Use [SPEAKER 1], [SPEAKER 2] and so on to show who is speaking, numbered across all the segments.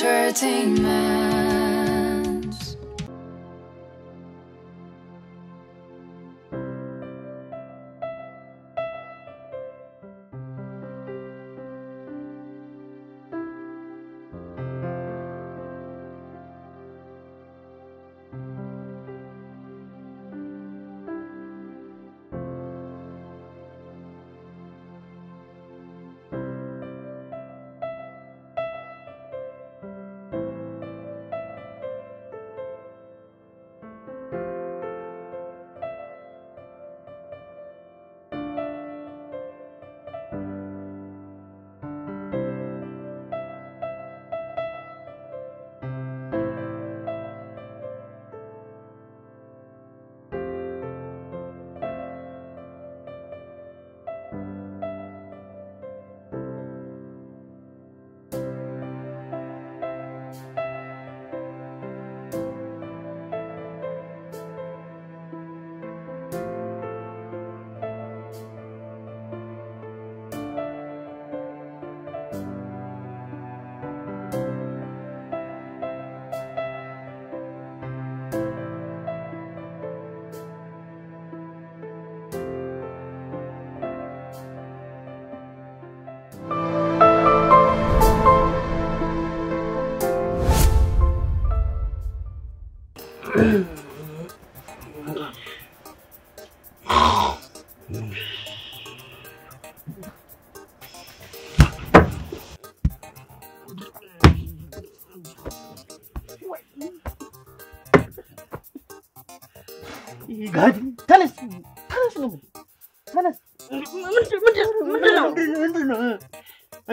[SPEAKER 1] entertainment.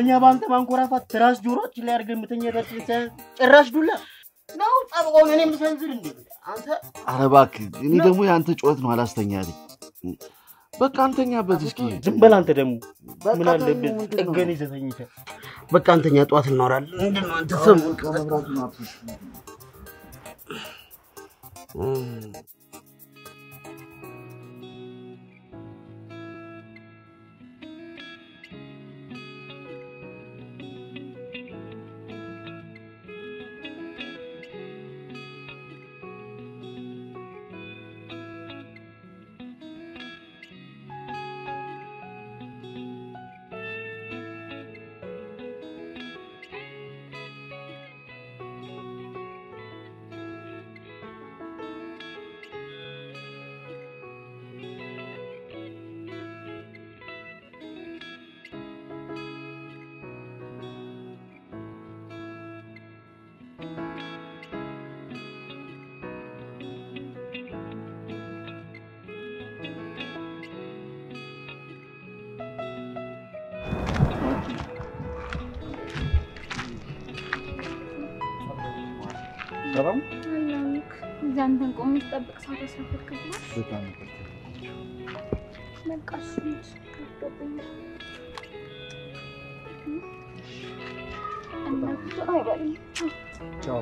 [SPEAKER 2] እኛ በአንተ ማንኮራፋት ትራስ ጆሮችን ላይ አድርገን የምተኛበት ጭራሽ ዱላ ነው ጸብቆን እኔ የምሰንዝር እንዴ አንተ
[SPEAKER 3] ኧረ እባክህ እኔ ደግሞ የአንተ ጩኸት ነው አላስተኛልኝ። በቃ አንተኛበት እስኪ።
[SPEAKER 2] ዝም በል አንተ ደግሞ ምን አለብህ? ጥገን ይዘህ ተኝተህ በቃ አንተኛ ጠዋት እናወራለን ምንድን ነው አንተ ስም
[SPEAKER 4] እዛ አንተን ቆሜ ስጠብቅ ሰዓት አስረፈድክብኝ። በቃ እሱ ነች ከብዶብኛል። እናቱ አይበልም።
[SPEAKER 3] ቻው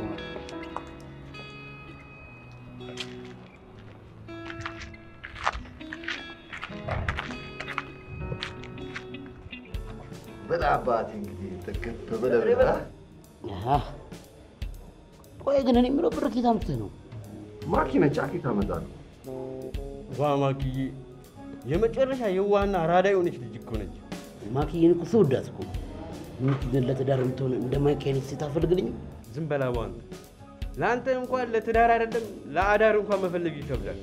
[SPEAKER 3] በላ አባቴ እንግዲህ ጥግብ ብለህ
[SPEAKER 2] ቆይ ግን እኔ የምለው ብር ኬት አምጥተህ ነው
[SPEAKER 3] ማኪ ነች አኪ ታመጣለህ።
[SPEAKER 5] ዋማክዬ የመጨረሻ የዋህና አራዳ የሆነች ልጅ እኮ ነች።
[SPEAKER 2] ማክዬን እኮ ስወዳት እኮ ምን ለትዳር የምትሆን እንደ አይነት ሴት አፈልግልኝም
[SPEAKER 5] ዝም በላ በአንተ ለአንተ እንኳን ለትዳር አይደለም ለአዳር እንኳን መፈለግ ይከብዳል።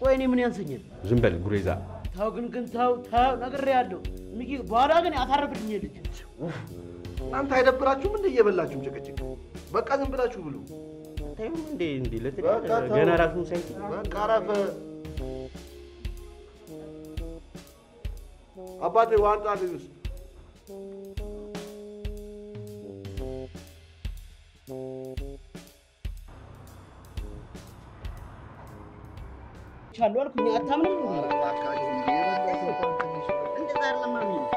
[SPEAKER 2] ቆይ እኔ ምን ያንሰኛል
[SPEAKER 5] ዝም በል ጉሬዛ።
[SPEAKER 2] ታው ግን ግን ታው ታው ነግሬሃለሁ ሚኪ በኋላ ግን ያታረፍልኝ ልጅ
[SPEAKER 3] እናንተ አይደብራችሁም እንደ እየበላችሁም ጭቅጭቅ? በቃ ዝም ብላችሁ ብሉ።
[SPEAKER 5] ታዩም እንዴ እንዴ ለትዳር
[SPEAKER 3] በቃ ተው።
[SPEAKER 5] ገና ራሱን ሳይ
[SPEAKER 3] በቃ አረፈ። አባቴ ዋንጣ ልጅ ውስጥ
[SPEAKER 2] ቻሉ አልኩኝ አታምንም እንደዛ አይደለም የሚለው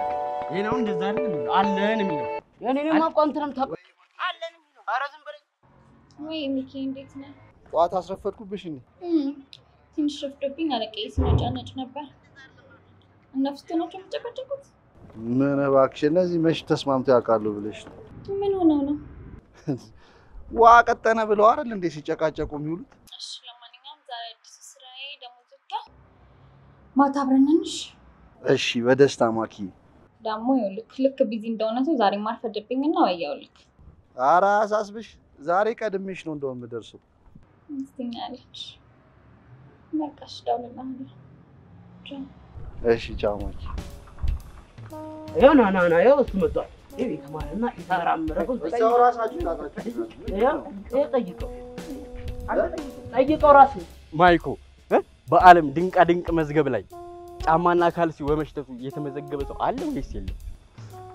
[SPEAKER 2] ሌላው እንደዛ አይደለም የሚለው አለን የሚለው የኔንም አቋም እንትንም ታ
[SPEAKER 4] ወይ ሚኪ እንዴት ነህ?
[SPEAKER 3] ጠዋት አስረፈድኩብሽ
[SPEAKER 4] እም፣ ትንሽ ረፍዶብኝ አለቃዬ ሲነጫነጭ ነበር። እነ ፍስቱ ናቸው የሚጨቀጨቁት?
[SPEAKER 3] ምን እባክሽ፣ እነዚህ መች ተስማምተው ያውቃሉ ብለሽ ነው?
[SPEAKER 4] ምን ሆነው ነው?
[SPEAKER 3] ዋ ቀጠነ ብለው አይደል እንዴ ሲጨቃጨቁ የሚውሉት?
[SPEAKER 4] እሺ፣ ለማንኛውም ዛሬ አዲሱ ስራዬ ደሞዝ ወጣ። ማታ አብረን እንሽ
[SPEAKER 3] እሺ በደስታ ማኪ።
[SPEAKER 4] ደግሞ ይኸውልህ ልክ ቢዚ እንደሆነ ሰው ዛሬ ማርፈድብኝና ወያውልክ
[SPEAKER 3] ኧረ አሳስብሽ፣ ዛሬ ቀድሜሽ ነው እንደው የምደርሰው።
[SPEAKER 4] ቻው።
[SPEAKER 3] እሺ ማኪ።
[SPEAKER 2] ይኸው ና ና ና ይኸው እሱ መጥቷል።
[SPEAKER 3] ራሳችሁ
[SPEAKER 2] ጠይቀው ጠይቀው
[SPEAKER 5] ማይኮ እ? በዓለም ድንቃ ድንቅ መዝገብ ላይ ጫማና ካልሲ በመሽተቱ የተመዘገበ ሰው አለ ወይስ የለም?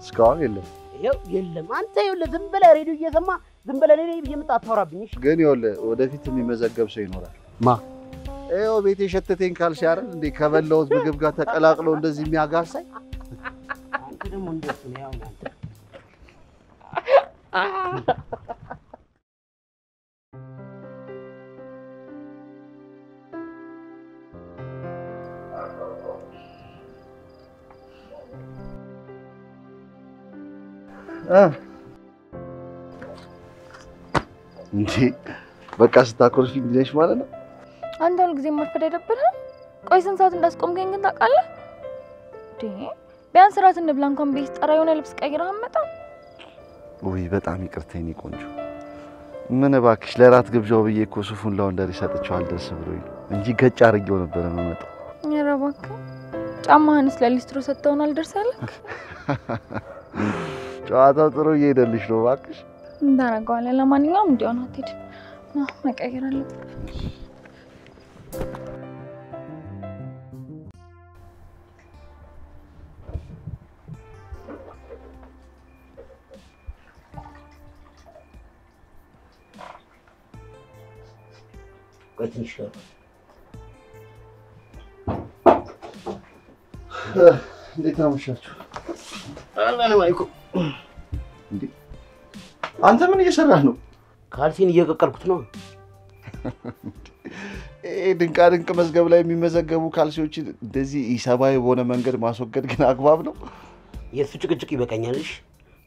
[SPEAKER 3] እስካሁን የለም።
[SPEAKER 2] ይኸው የለም። አንተ ይኸውልህ ዝም ብለህ ሬዲዮ እየሰማ ዝም ብለህ እኔ ብዬ የምጣ አታወራብኝ። እሺ።
[SPEAKER 3] ግን ይኸውልህ ወደፊት የሚመዘገብ ሰው ይኖራል።
[SPEAKER 5] ማ?
[SPEAKER 3] ይኸው ቤት የሸተተኝ ካልሽ አይደል እንዴ? ከበላሁት ምግብ ጋር ተቀላቅሎ እንደዚህ የሚያጋሳኝ?
[SPEAKER 2] አንተ ደግሞ እንደሱ ነው ያው አንተ
[SPEAKER 3] እንዴ በቃ ስታኮርፊኝ ነሽ ማለት ነው።
[SPEAKER 6] አንተ ሁል ጊዜ ማርፈድ አይደብርህም? ቆይ ስንት ሰዓት እንዳስቆምከኝ ግን ታውቃለህ? ቢያንስ እራት እንብላ እንኳን ቤት ጠራ የሆነ ልብስ ቀይረህ አትመጣም?
[SPEAKER 3] ውይ በጣም ይቅርታ የኔ ቆንጆ። ምን እባክሽ ለራት ግብዣው ብዬ እኮ ሱፉን ላውንደሪ ሰጥቼው አልደርስ ብሎኝ እንጂ ገጭ አድርጌው ነበረ የምመጣው።
[SPEAKER 6] ኧረ እባክህ ጫማህንስ ለሊስትሮ ሰጥተውን አልደርሳለህ?
[SPEAKER 3] ጨዋታው ጥሩ እየሄደልሽ ነው እባክሽ።
[SPEAKER 6] እንዳረገዋለን። ለማንኛውም እንዲሆን አትሄድም። ና መቀየር አለብን።
[SPEAKER 2] ትንሽ
[SPEAKER 3] እንዴት አመሻችሁ? አንተ ምን እየሰራህ ነው?
[SPEAKER 2] ካልሲን እየቀቀልኩት ነው።
[SPEAKER 3] ይሄ ድንቃ ድንቅ መዝገብ ላይ የሚመዘገቡ ካልሲዎችን እንደዚህ ኢሰብአዊ በሆነ መንገድ ማስወገድ ግን አግባብ ነው?
[SPEAKER 2] የእሱ ጭቅጭቅ ይበቃኛል። እሺ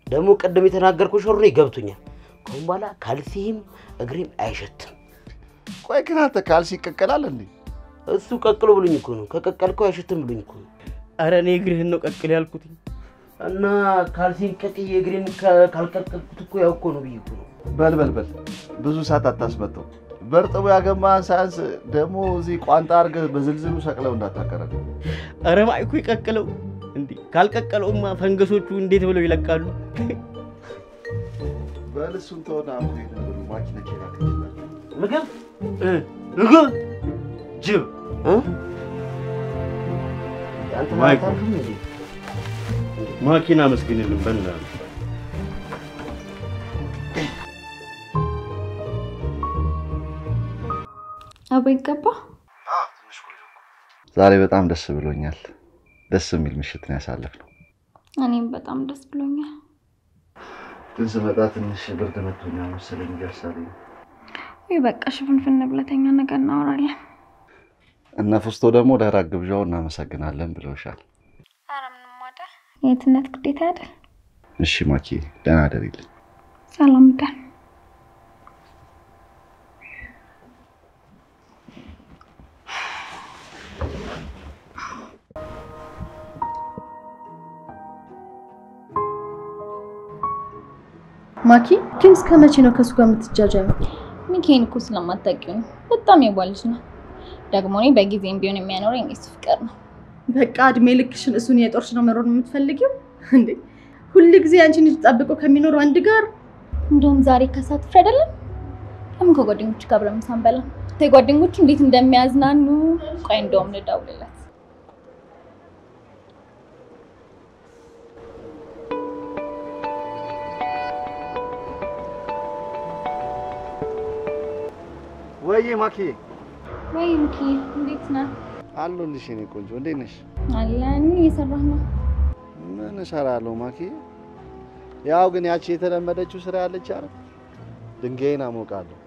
[SPEAKER 2] ደግሞ ቅድም የተናገርኩህ ሾር ነው ይገብቶኛል። ከአሁን በኋላ ካልሲም እግሬም አይሸትም።
[SPEAKER 3] ቆይ ግን አንተ ካልሲ ይቀቀላል እንዴ?
[SPEAKER 2] እሱ ቀቅሎ ብሎኝ እኮ ነው። ከቀቀልከው አይሸትም ብሎኝ እኮ ነው።
[SPEAKER 5] አረ እኔ እግርህን ነው ቀቅል ያልኩት።
[SPEAKER 2] እና ካልሲን ቀቅዬ እግሬን ካልቀቀልኩት እኮ ያው እኮ ነው ብዬ እኮ ነው።
[SPEAKER 3] በል በል በል ብዙ ሰዓት አታስመጣው። በእርጥቡ ያገማህን ሳያንስ ደግሞ እዚህ ቋንጣ አድርገህ በዝልዝሉ ሰቅለው እንዳታቀረብ።
[SPEAKER 5] አረ ማይኮ ይቀቅለው እንዴ! ካልቀቀለውማ ፈንገሶቹ እንዴት ብለው ይለቃሉ?
[SPEAKER 3] በል እሱን ተሆነ ላከችላቸው።
[SPEAKER 2] ምግብ እ ምግብ ጅብ እ? አንተ ማለት እንዴ?
[SPEAKER 5] ማኪና መስግንልን በእናትህ።
[SPEAKER 4] አቦ ይገባ
[SPEAKER 3] ዛሬ በጣም ደስ ብሎኛል። ደስ የሚል ምሽት ነው ያሳለፍነው።
[SPEAKER 4] እኔም በጣም ደስ ብሎኛል።
[SPEAKER 3] ግን ስመጣ ትንሽ ብርድ መቶኛል መሰለኝ እያሳለኝ
[SPEAKER 6] ወይ በቃ ሽፍንፍን ብለተኛ ነገር እናወራለን።
[SPEAKER 3] እነ ፍስቶ ደግሞ ለራት ግብዣው እናመሰግናለን ብለውሻል።
[SPEAKER 6] የትነት ግዴታ አይደል?
[SPEAKER 3] እሺ ማኪ ደህና ደሪልኝ።
[SPEAKER 6] ሰላም ደን
[SPEAKER 7] ማኪ ግን እስከ መቼ ነው ከእሱ ጋር የምትጃጃዩ?
[SPEAKER 4] ሚኬን እኮ ስለማታውቂው ነው። በጣም የዋህ ልጅ ነው። ደግሞ እኔ በጊዜም ቢሆን የሚያኖረኝ የሱ ፍቅር ነው።
[SPEAKER 7] በቃ እድሜ ልክሽን እሱን የጦርሽ ነው መኖር የምትፈልጊው እንዴ? ሁል ጊዜ አንቺን ጠብቆ ከሚኖር ወንድ ጋር
[SPEAKER 4] እንደውም ዛሬ ፍሬ አይደለም? ለምን ከጓደኞቹ ጋር አብረን ምሳ አንበላም? ጓደኞቹ እንዴት እንደሚያዝናኑ ቆይ እንደውም ልደውልለት።
[SPEAKER 3] ወይዬ ማኪ
[SPEAKER 4] ወይ ሚኪ እንዴት ነህ?
[SPEAKER 3] አለሁልሽ የኔ ቆንጆ፣ እንዴት ነሽ?
[SPEAKER 4] አለን እየሰራህ ነው?
[SPEAKER 3] ምን እሰራለሁ ማኪ? ያው ግን ያቺ የተለመደችው ስራ ያለች አይደል? ድንጋይን አሞቃለሁ።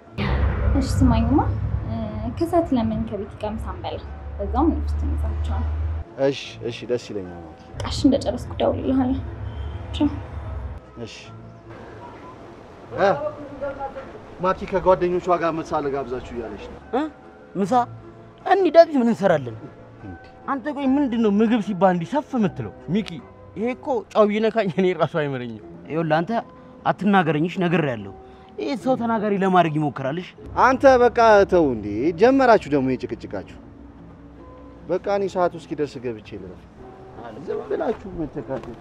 [SPEAKER 4] እሺ ስማኝማ ከሰዓት ለምን ከቤት ጋር ምሳ አንበላ? በዛውም ንፍስ ትንዛቸዋል።
[SPEAKER 3] እሺ እሺ፣ ደስ ይለኛል ማኪ።
[SPEAKER 4] ቃሽ እንደጨረስኩ እደውልልሃለሁ።
[SPEAKER 3] እሺ እ ማኪ ከጓደኞቿ ጋር ምሳ ልጋብዛችሁ እያለች ነው።
[SPEAKER 2] እ? ምሳ እንሂዳችሁ ምን እንሰራለን? አንተ ቆይ ምንድን ነው ምግብ ሲባል እንዲህ ሰፍ የምትለው? ሚኪ ይሄ እኮ ጨው ቢነካኝ እኔ ራሱ አይመረኝም። ይኸውልህ አንተ አትናገረኝሽ፣ ነግሬሃለሁ። ይህ ሰው ተናጋሪ ለማድረግ ይሞክራልሽ።
[SPEAKER 3] አንተ በቃ ተው እንዴ! ጀመራችሁ ደግሞ የጭቅጭቃችሁ። በቃ እኔ ሰዓቱ እስኪደርስ ገብቼ ልረፍ። ዝም ብላችሁ መጨቃጨቅ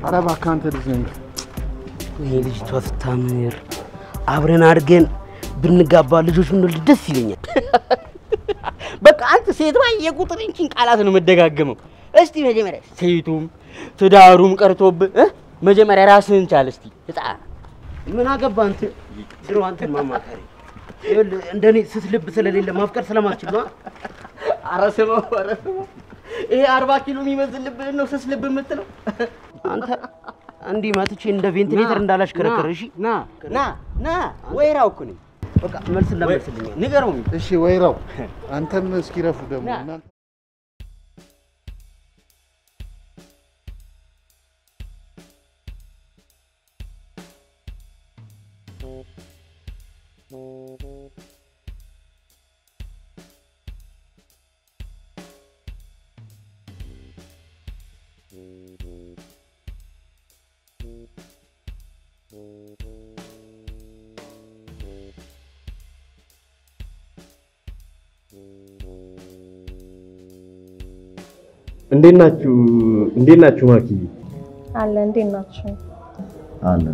[SPEAKER 3] ኧረ እባክህ አንተ ልጅ ነህ።
[SPEAKER 2] ይሄ ልጅቷ ስታምር አብረን አድርገን ብንጋባ ልጆች ብንወልድ ደስ ይለኛል። በቃ አንተ ሴት ባየ ቁጥር እንቺን ቃላት ነው መደጋገመው። እስቲ መጀመሪያ ሴቱም ትዳሩም ቀርቶብህ እ? መጀመሪያ ራስህን ቻል እስቲ። ህፃን ምን አገባ አንተ ድሮ አንተን ማማከሪ ይኸውልህ እንደኔ ስስ ልብ ስለሌለ ማፍቀር ስለማትችል ነው። ስማው፣ ኧረ ስማው። ይሄ አርባ ኪሎ የሚመዝን ልብህን ነው ስስ ልብ የምትለው አንተ እንዲህ መትቼ እንደ ቬንቲሌተር እንዳላሽከረከር እሺ? ና ና ና ወይራው እኮ ነኝ። በቃ መልስ ለመልስልኝ ንገረው
[SPEAKER 3] እሺ ወይራው፣ አንተም እስኪረፉ ደግሞ
[SPEAKER 5] እንዴት ናችሁ? እንዴት ናችሁ? ማኪ?
[SPEAKER 6] አለ እንዴት ናችሁ?
[SPEAKER 3] አለ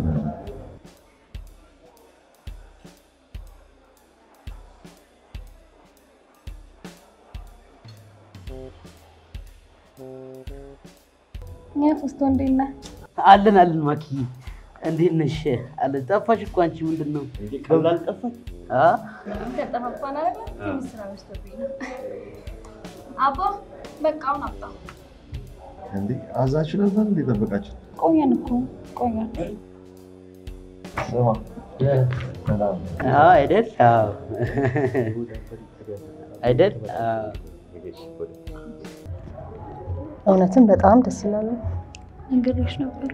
[SPEAKER 6] ያ ፍስቶ እንዴት ነህ?
[SPEAKER 2] አለን አለን ማኪ። እንዴት ነሽ? አለ ጠፋሽ እኮ አንቺ ምንድን ነው ጠፋሽ አ
[SPEAKER 6] በቃ አሁን አምጣ።
[SPEAKER 3] እንዴ አዛችሁ ነበር እንዴ ጠበቃችሁ?
[SPEAKER 6] ቆየን እኮ ቆየን።
[SPEAKER 3] ስማ
[SPEAKER 2] አይደል አዎ አይደል አዎ
[SPEAKER 7] እውነትም በጣም ደስ ይላሉ።
[SPEAKER 6] ነገሮች ነበር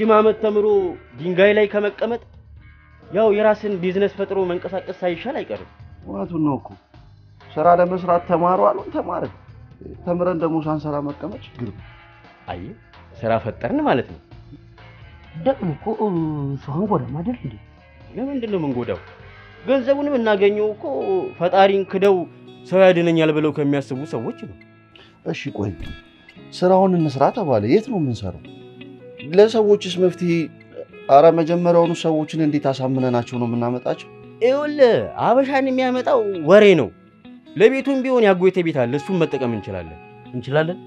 [SPEAKER 5] ረጅም ዓመት ተምሮ ድንጋይ ላይ ከመቀመጥ ያው የራስን ቢዝነስ ፈጥሮ መንቀሳቀስ ሳይሻል አይቀርም።
[SPEAKER 3] እውነቱን ነው እኮ ስራ ለመስራት ተማሩ አሉን፣ ተማርን። ተምረን ደግሞ ሳንሰራ መቀመጥ ችግር ነው።
[SPEAKER 5] አይ ስራ ፈጠርን ማለት ነው።
[SPEAKER 2] ደግሞ እኮ ሰውን ጎዳም አይደል እንዴ?
[SPEAKER 5] ለምንድን ነው የምንጎዳው? ገንዘቡን የምናገኘው እኮ ፈጣሪን ክደው ሰው ያድነኛል ብለው ከሚያስቡ ሰዎች ነው።
[SPEAKER 3] እሺ ቆይ ስራውን እንስራ ተባለ፣ የት ነው የምንሰራው? ለሰዎችስ መፍትሄ አረ መጀመሪያውኑ ሰዎችን እንዴት አሳምነናቸው ነው የምናመጣቸው?
[SPEAKER 5] ይኸውልህ አበሻን የሚያመጣው ወሬ ነው። ለቤቱም ቢሆን ያጎቴ ቤት አለ፣ እሱን መጠቀም እንችላለን።
[SPEAKER 2] እንችላለን።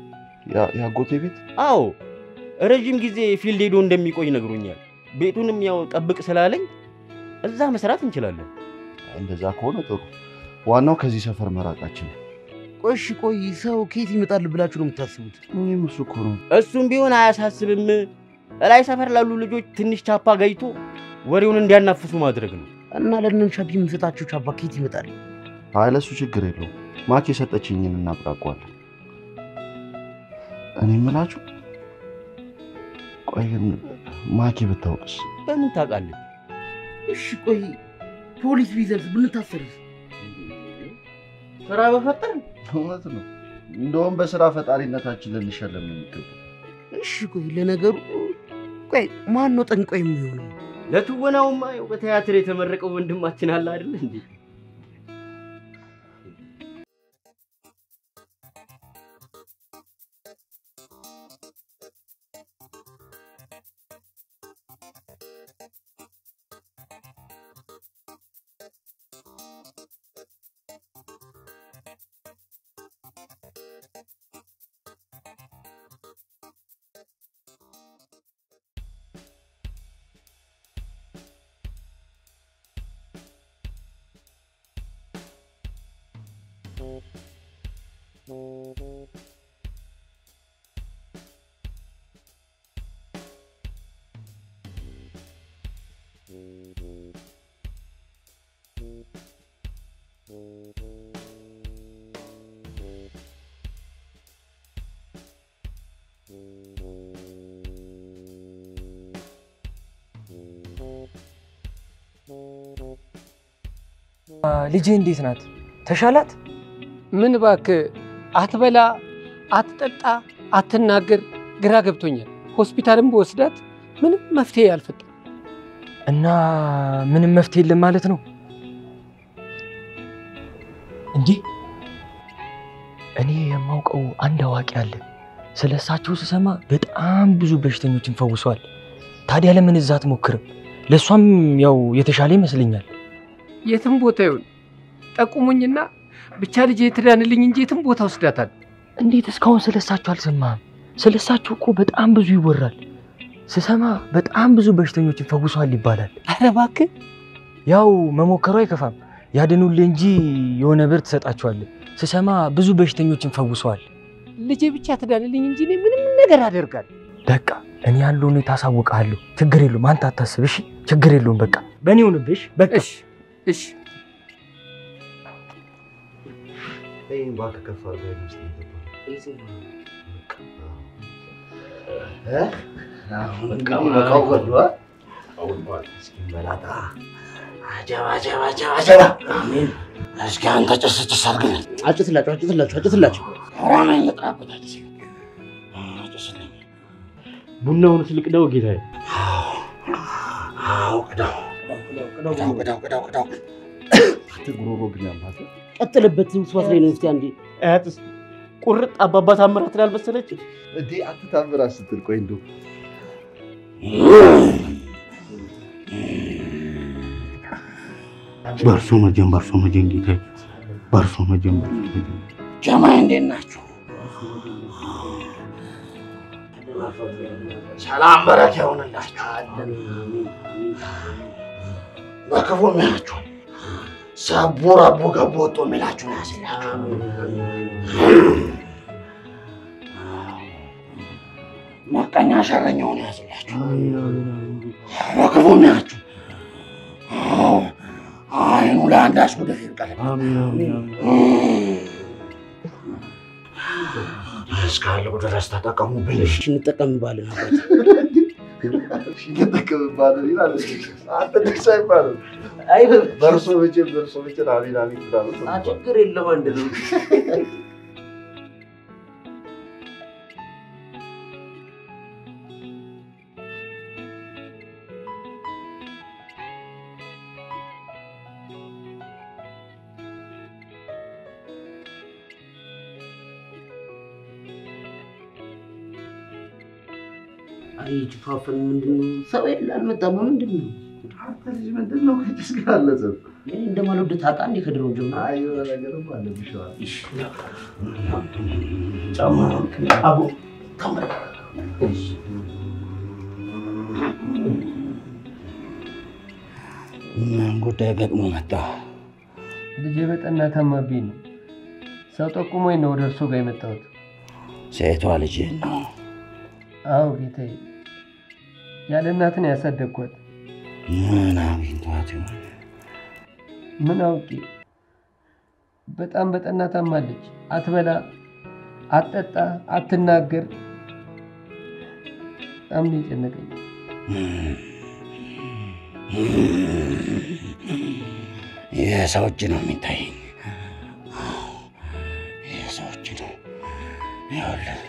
[SPEAKER 3] ያ- ያጎቴ ቤት
[SPEAKER 5] አዎ ረዥም ጊዜ ፊልድ ሄዶ እንደሚቆይ ነግሮኛል። ቤቱንም ያው ጠብቅ ስላለኝ እዛ መስራት እንችላለን።
[SPEAKER 3] እንደዛ ከሆነ ጥሩ። ዋናው ከዚህ ሰፈር መራቃችን ነው።
[SPEAKER 2] ቆይ እሺ፣ ቆይ ሰው ከየት ይመጣል ብላችሁ ነው የምታስቡት?
[SPEAKER 3] እኔም እሱ እኮ ነው።
[SPEAKER 5] እሱም ቢሆን አያሳስብም። እላይ ሰፈር ላሉ ልጆች ትንሽ ቻፓ ገይቶ ወሬውን እንዲያናፍሱ ማድረግ ነው።
[SPEAKER 2] እና ለእነን ሻፒ የምንሰጣቸው ቻባ ከየት ይመጣል?
[SPEAKER 3] አይ ለሱ ችግር የለውም። ማኬ የሰጠችኝን እናብራቋለን። እኔ የምላችሁ ቆይ ግን ማኬ ብታውቅስ?
[SPEAKER 5] በምን ታውቃለህ?
[SPEAKER 2] እሺ፣ ቆይ ፖሊስ ቢዘርስ ብንታሰርስ?
[SPEAKER 5] ስራ በፈጠር
[SPEAKER 3] እውነት ነው። እንደውም በስራ ፈጣሪነታችን ልንሸለም ነው የሚገባው።
[SPEAKER 2] እሺ፣ ቆይ ለነገሩ ቆይ ማን ነው ጠንቋይ የሚሆነው?
[SPEAKER 5] ለትወናውማ በቲያትር የተመረቀው ወንድማችን አለ አይደል እንዴ?
[SPEAKER 8] ልጅ እንዴት ናት? ተሻላት?
[SPEAKER 9] ምን እባክህ አትበላ፣ አትጠጣ፣ አትናገር፣ ግራ ገብቶኛል። ሆስፒታልም በወስዳት ምንም መፍትሄ አልፈጠም።
[SPEAKER 8] እና ምንም መፍትሄ የለም ማለት ነው እንጂ እኔ የማውቀው አንድ አዋቂ አለ። ስለ እሳቸው ስሰማ በጣም ብዙ በሽተኞችን ፈውሰዋል። ታዲያ ለምን እዛ አትሞክርም? ለእሷም ያው የተሻለ ይመስለኛል።
[SPEAKER 9] የትም ቦታ ይሁን ጠቁሙኝና ብቻ ልጄ ትዳንልኝ እንጂ የትም ቦታ ወስዳታል።
[SPEAKER 8] እንዴት እስካሁን ስለ እሳቸው አልሰማህም? ስለ እሳቸው እኮ በጣም ብዙ ይወራል። ስሰማ በጣም ብዙ በሽተኞችን ፈውሰዋል ይባላል።
[SPEAKER 9] ኧረ እባክህ
[SPEAKER 8] ያው መሞከሩ አይከፋም። ያድኑልህ እንጂ የሆነ ብር ትሰጣቸዋለህ። ስሰማ ብዙ በሽተኞችን ፈውሰዋል።
[SPEAKER 9] ልጄ ብቻ ትዳንልኝ እንጂ እኔ ምንም ነገር አደርጋለሁ።
[SPEAKER 8] በቃ እኔ ያለው ሁኔታ አሳውቅሃለሁ። ችግር የለውም። አንተ አታስብ እሺ? ችግር የለውም። በቃ በእኔ ሆንብሽ። በቃ
[SPEAKER 9] እሺ እሺ
[SPEAKER 2] እስኪ አንተ ጭስ ጭስ አድርግልኝ። አጭስላቸው አጭስላቸው አጭስላቸው።
[SPEAKER 5] ቡናውን ስልቅደው ጌታዬ።
[SPEAKER 3] ጉሮሮ ግን ያማተ
[SPEAKER 2] ቀጥልበት። ውስዋስ ላይ ነው። እስኪ አንዴ
[SPEAKER 5] አያትስ ቁርጥ አባባ ታምራት ላልመሰለች
[SPEAKER 3] እንዴ አትታምራ ስትል ቆይ እንደው
[SPEAKER 5] በእርሶ መጀን በእርሶ መጀን ጌታዬ፣ በእርሶ መጀን በእርሶ መጀን።
[SPEAKER 2] ጀማይ እንዴት ናችሁ? ሰላም በረከት ይሆንላችሁ። በክፉ የሚያችሁ ሰቡ ረቡ ገቡ ወጡ የሚላችሁ ያስላችሁ። መቀኛ ሸረኛውን ያስላችሁ። በክፉ የሚያችሁ አይኑ ለአንዳች ጉድፍ ይብቀል። እስካለው ድረስ ተጠቀሙብን። እሺ እንጠቀምባለን። አባቴ
[SPEAKER 3] እየጠቀምባለን ይላል። አንተ ደስ አይባልም።
[SPEAKER 2] አይ
[SPEAKER 3] በእርሶ መቼም በእርሶ መቼም አሜን አሜን ትላለህ።
[SPEAKER 2] አ ችግር የለም አንድ ነው። አይ ጭፋፈን ምንድን ነው? ሰው የለ አልመጣም። ምንድን ነው?
[SPEAKER 3] አንተ ልጅ ምንድን ነው ከጭስ ጋር አለዘብ
[SPEAKER 2] እኔ እንደማልወድ ታውቃ እንዴ ከድሮ ጀምሮ
[SPEAKER 3] አይ የሆነ ነገርም አለብሽዋል።
[SPEAKER 2] ጫማ አቦ ተመረ ምን ጉዳይ ገጥሞ መጣ?
[SPEAKER 10] ልጄ በጠና ታማብኝ ነው። ሰው ጠቁሞኝ ነው ወደ እርሶ ጋር የመጣሁት።
[SPEAKER 2] ሴቷ ልጅ ነው።
[SPEAKER 10] አዎ ጌታዬ፣ ያለ እናት ነው ያሳደግኳት።
[SPEAKER 2] ምን አግኝቷት ይሆን?
[SPEAKER 10] ምን አውቄ፣ በጣም በጠና ታማለች። አትበላ፣ አትጠጣ፣ አትናገር። በጣም ነው የጨነቀኝ።
[SPEAKER 2] የሰው እጅ ነው የሚታየኝ። የሰው እጅ ነው። ይኸውልህ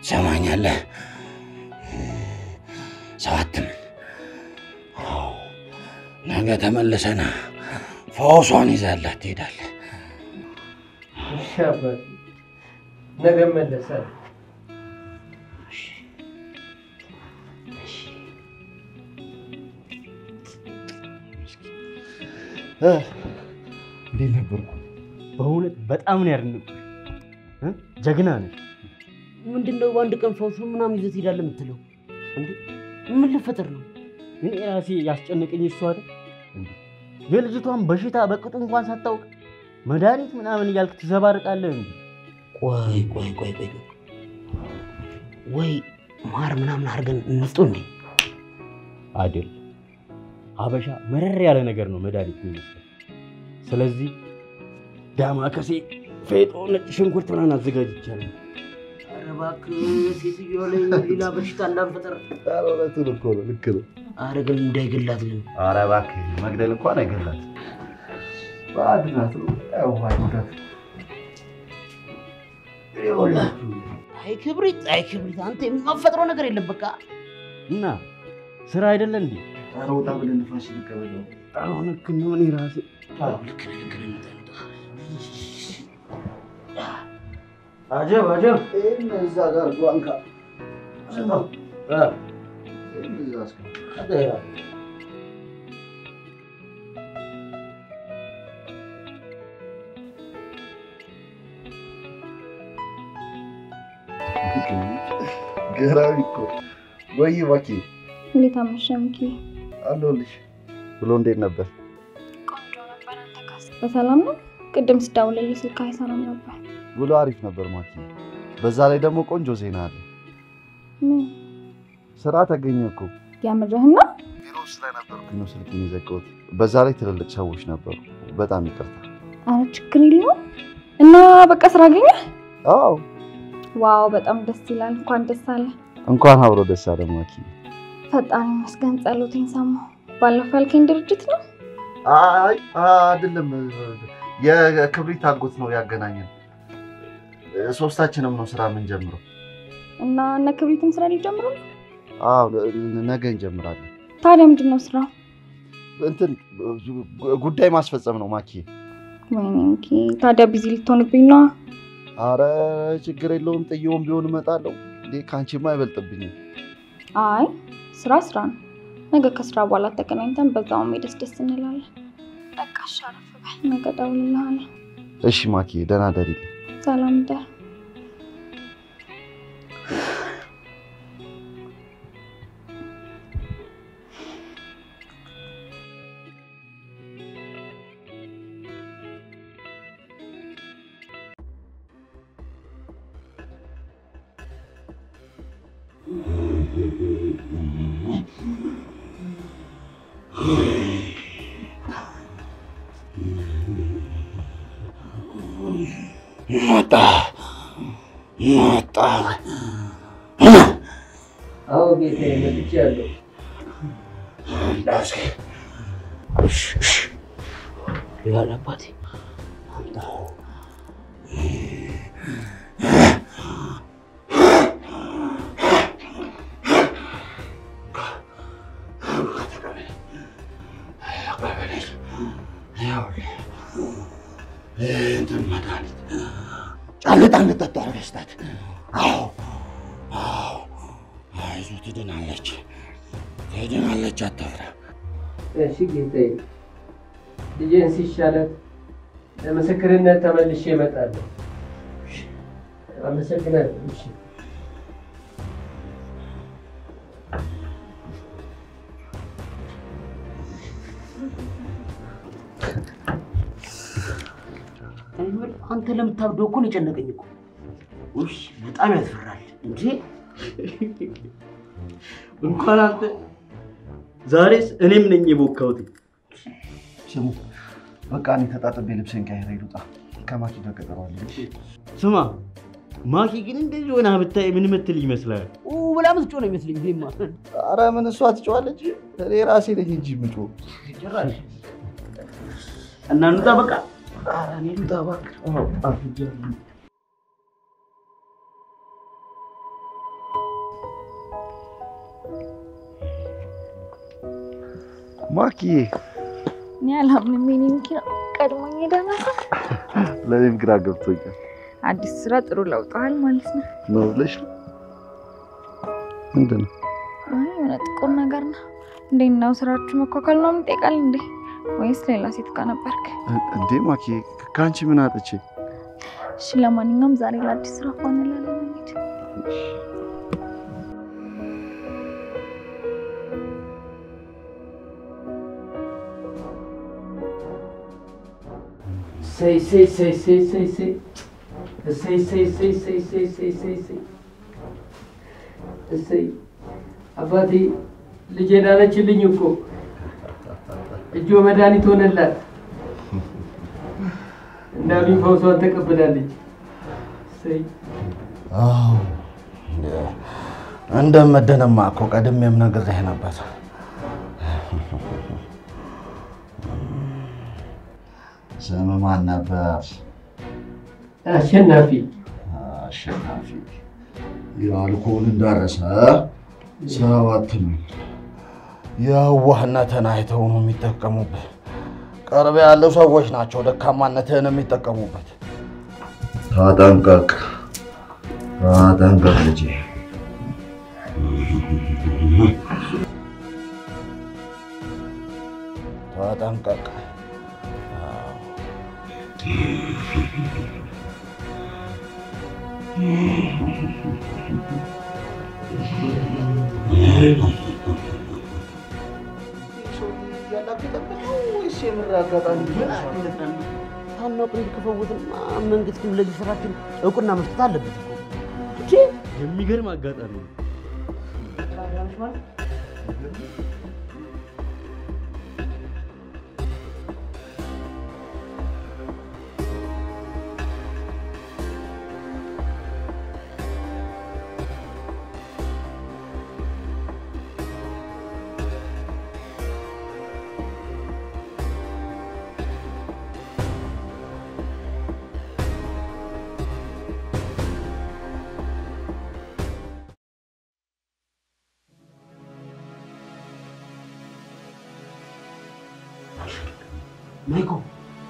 [SPEAKER 2] ትሰማኛለህ? አዎ፣ ነገ ተመልሰና ፈውሷን ይዛላት ትሄዳለህ።
[SPEAKER 10] ነገ እመለሳለሁ።
[SPEAKER 3] እንዴት ነበርኩ?
[SPEAKER 5] በእውነት በጣም ነው ያድንቁ። ጀግና ነሽ።
[SPEAKER 2] ምንድን ነው በአንድ ቀን ፈውሱ ምናምን ይዘህ ትሄዳለህ የምትለው? ምን ልፈጥር ነው?
[SPEAKER 5] እኔ ራሴ ያስጨነቀኝ እሱ አይደል? የልጅቷን በሽታ በቅጡ እንኳን ሳታውቅ መድኃኒት ምናምን እያልክ ትዘባርቃለህ እንዴ?
[SPEAKER 2] ቆይ ቆይ ቆይ ቆይ ወይ ማር ምናምን አድርገን እንስጡ እንዴ?
[SPEAKER 5] አይደል ሀበሻ መረር ያለ ነገር ነው መድኃኒት የሚመስለው። ስለዚህ ዳማከሴ፣ ፌጦ፣ ነጭ ሽንኩርት ምናምን አዘጋጅቻለሁ።
[SPEAKER 2] እባክህ ሴትዮዋ ላይ ሌላ በሽታ እንዳንፈጠር።
[SPEAKER 3] ኧረ እውነቱን እኮ ነው። ልክ ነው።
[SPEAKER 2] ኧረ ግን እንዳይገላት ግን
[SPEAKER 3] ኧረ እባክህ መግደል እንኳን አይገላት። ነው።
[SPEAKER 2] አይ ክብሪት፣ አይ ክብሪት፣ አንተ የማፈጥረው ነገር የለም በቃ
[SPEAKER 5] እና ስራ አይደለ እንዴ?
[SPEAKER 3] ኧረ ወጣ ብለን ንፋስ
[SPEAKER 5] አሁን ልክ ነው። እኔ ራሴ
[SPEAKER 2] ልክ ነህ፣ ልክ
[SPEAKER 5] አጀብ አጀብ።
[SPEAKER 3] ይሄን እዛ ጋር ጓንካ ገራሚ እኮ ወይ ባኪ
[SPEAKER 4] እንዴት አመሸህ ሚኪ?
[SPEAKER 3] አለሁልሽ ብሎ እንዴት ነበር?
[SPEAKER 4] ቆንጆ ነበር። አንተ ካስ በሰላም ነው? ቅድም ስደውልልህ ስልክ አይሰራም ነበር።
[SPEAKER 3] ውሎ አሪፍ ነበር ማኪ። በዛ ላይ ደግሞ ቆንጆ ዜና አለ። ስራ ተገኘ እኮ።
[SPEAKER 4] ያምርህና?
[SPEAKER 3] ቢሮ ስለነበርኩኝ ነው ስልኬን የዘጋሁት። በዛ ላይ ትልልቅ ሰዎች ነበሩ። በጣም ይቅርታ።
[SPEAKER 4] አረ ችግር የለውም። እና በቃ ስራ አገኘህ?
[SPEAKER 3] አዎ
[SPEAKER 4] wow በጣም ደስ ይላል። እንኳን ደስ አለ።
[SPEAKER 3] እንኳን አብሮ ደስ አለ ማኪ።
[SPEAKER 4] ፈጣሪ ይመስገን። ጸሎቴን ሰማሁ። ባለፈው ያልከኝ ድርጅት ነው?
[SPEAKER 3] አይ አይደለም፣ የክብሪት አጎት ነው ያገናኘን። ሶስታችንም ነው ስራ የምንጀምረው።
[SPEAKER 4] እና እነ ክብሪትም ስራ ሊጀምሩ ነው?
[SPEAKER 3] አዎ ነገ እንጀምራለን።
[SPEAKER 4] ታዲያ ምንድን ነው ስራው?
[SPEAKER 3] እንትን ጉዳይ ማስፈጸም ነው ማኪ።
[SPEAKER 4] ወይኔ ታዲያ busy ልትሆንብኝ ነዋ።
[SPEAKER 3] አረ ችግር የለውም ጥየውም ቢሆን እመጣለሁ። እንዴ ከአንቺማ አይበልጥብኝም።
[SPEAKER 4] አይ ስራ ስራ ነው። ነገ ከስራ በኋላ ተገናኝተን በዛውም ደስ ደስ እንላለን። በቃ እሺ፣ አረፍ በል። ነገ እደውልልሃለሁ።
[SPEAKER 3] እሺ ማኪ፣ ደህና ደሪ።
[SPEAKER 4] ሰላም
[SPEAKER 10] እሺ ጌታዬ፣ ልጄን ሲሻለት ለምስክርነት ተመልሼ እመጣለሁ። አመሰግናለሁ። እሺ
[SPEAKER 2] አንተ ለምታብደው እኮ ነው የጨነቀኝ እኮ። ውይ በጣም ያስፈራል እንጂ
[SPEAKER 5] እንኳን አንተ ዛሬስ እኔም ነኝ የቦካሁት።
[SPEAKER 11] ስሙ በቃ እኔ ተጣጥቤ ልብሴን ቀይሬ ልውጣ። ከማኪ ጋር ቀጠሮ አለኝ።
[SPEAKER 5] ስማ ማኪ ግን እንደዚህ ሆና ብታይ ምን ምትል ይመስላል?
[SPEAKER 2] ኡ ብላ ምትጮህ ነው ይመስለኝ። ዜማ
[SPEAKER 11] ኧረ ምን እሷ ትጮዋለች? እኔ ራሴ ነኝ እንጂ የምጮህ።
[SPEAKER 2] ጭራሽ እና እንውጣ በቃ።
[SPEAKER 11] ኧረ እኔ ልውጣ እባክህ። ማኪዬ
[SPEAKER 4] እኔ አላምንም። መኪና ቀድሞኝ የደረሰ
[SPEAKER 11] ለእኔም ግራ ገብቶኛል
[SPEAKER 4] አዲስ ስራ ጥሩ ለውጠዋል ማለት ነው።
[SPEAKER 11] ነው ብለሽ ነው? ምንድን ነው?
[SPEAKER 4] አይ የሆነ ጥቁር ነገር ነው። እንዴት ነው ስራችሁ? መኳኳል ነው ይጠይቃል እንዴ? ወይስ ሌላ ሴት ጋር ነበርክ?
[SPEAKER 11] እንዴ ማኪ ከአንቺ ምን አጥቼ?
[SPEAKER 4] እሺ ለማንኛውም ዛሬ ለአዲስ ስራ ሆን
[SPEAKER 10] እሰይ አባቴ ልጄ ዳነችልኝ እኮ እጆ መድኃኒት ሆነላት። እንዳሉኝ ፈውሷን ተቀብላለች። እሰይ
[SPEAKER 11] እንደምድንማ እኮ ቀድሜም ነግሬህ ነበር። ስም ማን ነበር?
[SPEAKER 10] አሸናፊ
[SPEAKER 11] አሸናፊ። የአልኮል እንዳረሰ ሰው አትመኝ። የዋህነትን አይተው ነው የሚጠቀሙበት። ቅርብ ያሉ ሰዎች ናቸው ደካማነትህን የሚጠቀሙበት። ተጠንቀቅ፣ ተጠንቀቅ ልጄ። ተጠንቀቅ።
[SPEAKER 2] ታናቁ እንዲከፈውትና መንግስት ግን ለዚህ ስራችን እውቅና መስጠት አለበት
[SPEAKER 5] የሚገርም አጋጣሚ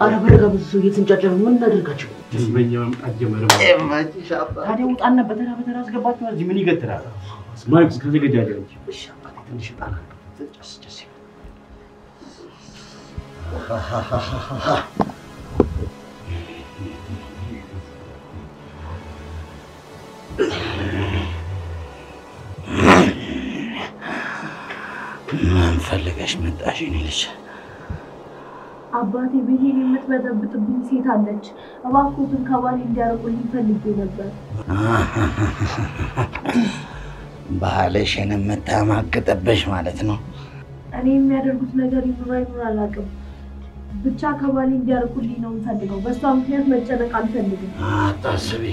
[SPEAKER 2] አረ በረጋ ብዙ ሰው እየተንጫጫ ነው። ምን እናደርጋቸው?
[SPEAKER 5] ደንበኛ መምጣት ጀመረ። ታዲያ ውጣና በተራ በተራ አስገባችኋል። እዚህ ምን ይገትራል?
[SPEAKER 2] እሺ አባቴ ትንሽ ጣና
[SPEAKER 11] ምን ፈልገሽ መጣሽ? እኔ ልጅ
[SPEAKER 12] አባቴ ቤቴን የምትበጠብጥብኝ ሴት አለች። እባክዎትን ከባሌ እንዲያርቁልኝ ፈልጌ ነበር።
[SPEAKER 11] ባህልሽን የምታማግጥብሽ ማለት ነው።
[SPEAKER 12] እኔ የሚያደርጉት ነገር ይኑር አይኑር አላውቅም። ብቻ ከባሌ እንዲያርቁልኝ ነው የምፈልገው። በእሷ ምክንያት መጨነቅ አልፈልግም።
[SPEAKER 11] አታስቢ፣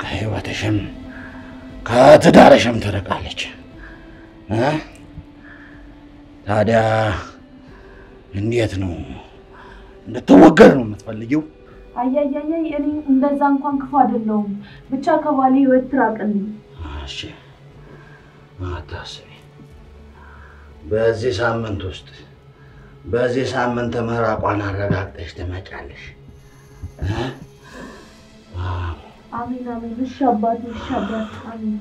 [SPEAKER 11] ከህይወትሽም ከትዳርሽም ትርቃለች እ? ታዲያ እንዴት ነው እንድትወገድ ነው የምትፈልጊው?
[SPEAKER 12] አያያያይ እኔ እንደዛ እንኳን ክፉ አይደለሁም። ብቻ ከባሌ ህይወት ትራቅልኝ።
[SPEAKER 11] እሺ አታስቢ። በዚህ ሳምንት ውስጥ በዚህ ሳምንት ምራቋን አረጋግጠሽ ትመጫለሽ።
[SPEAKER 12] አሜን አሜን። እሺ አባቴ፣ እሺ አባት፣ አሜን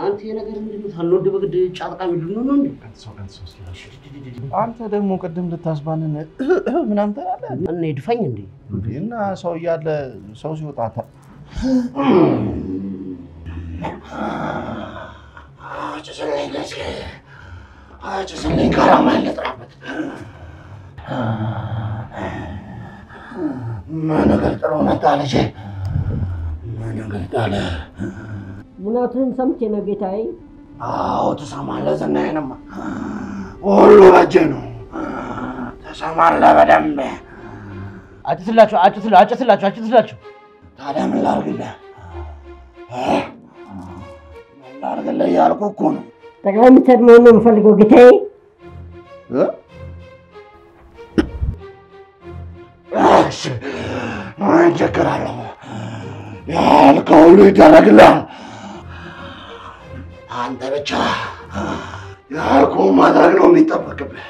[SPEAKER 2] አንተ የነገር ምንድን ነው? ሳንወድ በግድ ጫጥቃ የሚሉን ነው እንዴ?
[SPEAKER 3] አንተ ደግሞ ቅድም ልታስባንን ምናምን ትላለህ
[SPEAKER 2] እና ይድፋኝ እንዴ?
[SPEAKER 3] እና ሰው እያለ ሰው ሲወጣ
[SPEAKER 11] ምን ጥሎ መጣ ልጄ? ምን ጣለ?
[SPEAKER 13] እውነቱን ሰምቼ ነው ጌታዬ።
[SPEAKER 11] አዎ ትሰማለህ። ዝናዬንማ ሁሉ በእጄ ነው። ትሰማለህ በደንብ።
[SPEAKER 2] አጭስላቸው፣ አጭስላ- አጭስላቸው፣ አጭስላቸው።
[SPEAKER 11] ታዲያ ምን ላድርግልህ? እ? ምን ላድርግልህ እያልኩህ እኮ ነው።
[SPEAKER 13] ጠቅላይ ሚኒስትር መሆን ነው የምፈልገው ጌታዬ።
[SPEAKER 11] እሺ ምን ችግር አለው? ያልከው ሁሉ ይደረግልሃል። አንተ ብቻ ያልኩህን ማድረግ ነው የሚጠበቅብህ።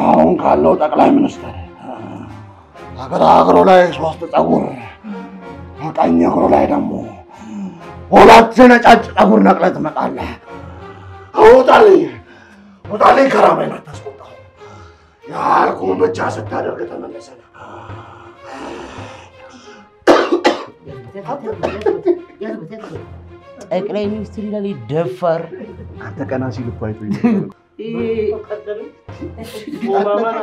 [SPEAKER 11] አሁን ካለው ጠቅላይ ሚኒስትር ከግራ እግሩ ላይ ሶስት ፀጉር፣ ከቀኝ እግሩ ላይ ደግሞ ሁለት ነጫጭ ፀጉር ነቅለህ ትመጣለህ። ውጣልኝ፣ ውጣልኝ፣ ከራማይን አታስቆጣው። ያልኩህን ብቻ ስታደርግ ተመለሰ።
[SPEAKER 2] ጠቅላይ ሚኒስትር ይላል ደፋር።
[SPEAKER 3] አንተ ቀና ሲል እኮ አይቶኝ
[SPEAKER 5] ኦባማን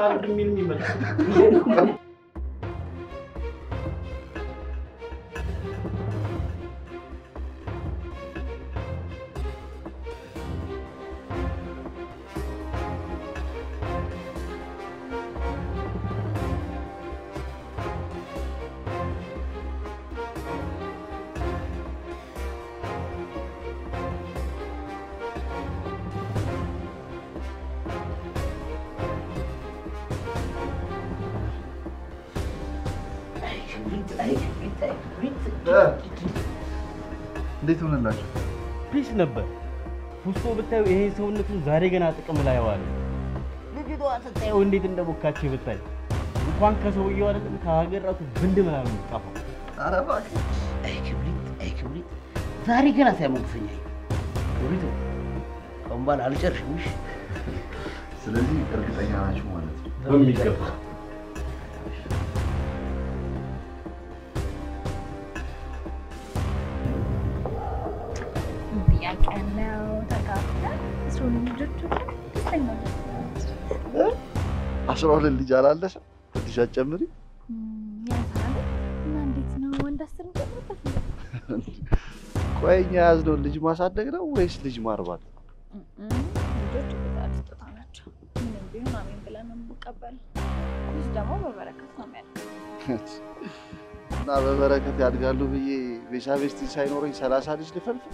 [SPEAKER 3] እንዴት ሆነላችሁ?
[SPEAKER 5] peace ነበር። ውስጡ ብታዩ ይሄ ሰውነቱን ዛሬ ገና ጥቅም ላይ ዋለ። ልጅቷ ስታየው እንዴት እንደቦካቸው ብታይ እንኳን ከሰውየው አይደለም ከሀገር ራሱ ብንድ ምናምን የሚጠፋው።
[SPEAKER 3] ኧረ እባክህ
[SPEAKER 2] አይ ክብሪት፣ አይ ክብሪት፣ ዛሬ ገና ሲያሞግሰኝ ክብሪት፣ ከአሁን በኋላ አልጨርሽም። እሺ?
[SPEAKER 3] ስለዚህ እርግጠኛ ናችሁ ማለት ነው?
[SPEAKER 5] በሚገባ
[SPEAKER 4] አስራ ሁለት
[SPEAKER 3] ልጅ አላለሰ ትንሽ
[SPEAKER 4] እንዴ?
[SPEAKER 3] ቆይ እኛ የያዝነውን ልጅ ማሳደግ ነው ወይስ ልጅ ማርባት?
[SPEAKER 4] ልጆች ፈጣሪ ስጦታ ናቸው። ምንም ቢሆን አሜን ብለን ነው የምንቀበለው። ልጅ ደግሞ በበረከት ነው የሚያድገው።
[SPEAKER 3] እና በበረከት ያድጋሉ ብዬ ቤሳቤስቲን ሳይኖረኝ ሰላሳ ልጅ ልፈልፍል?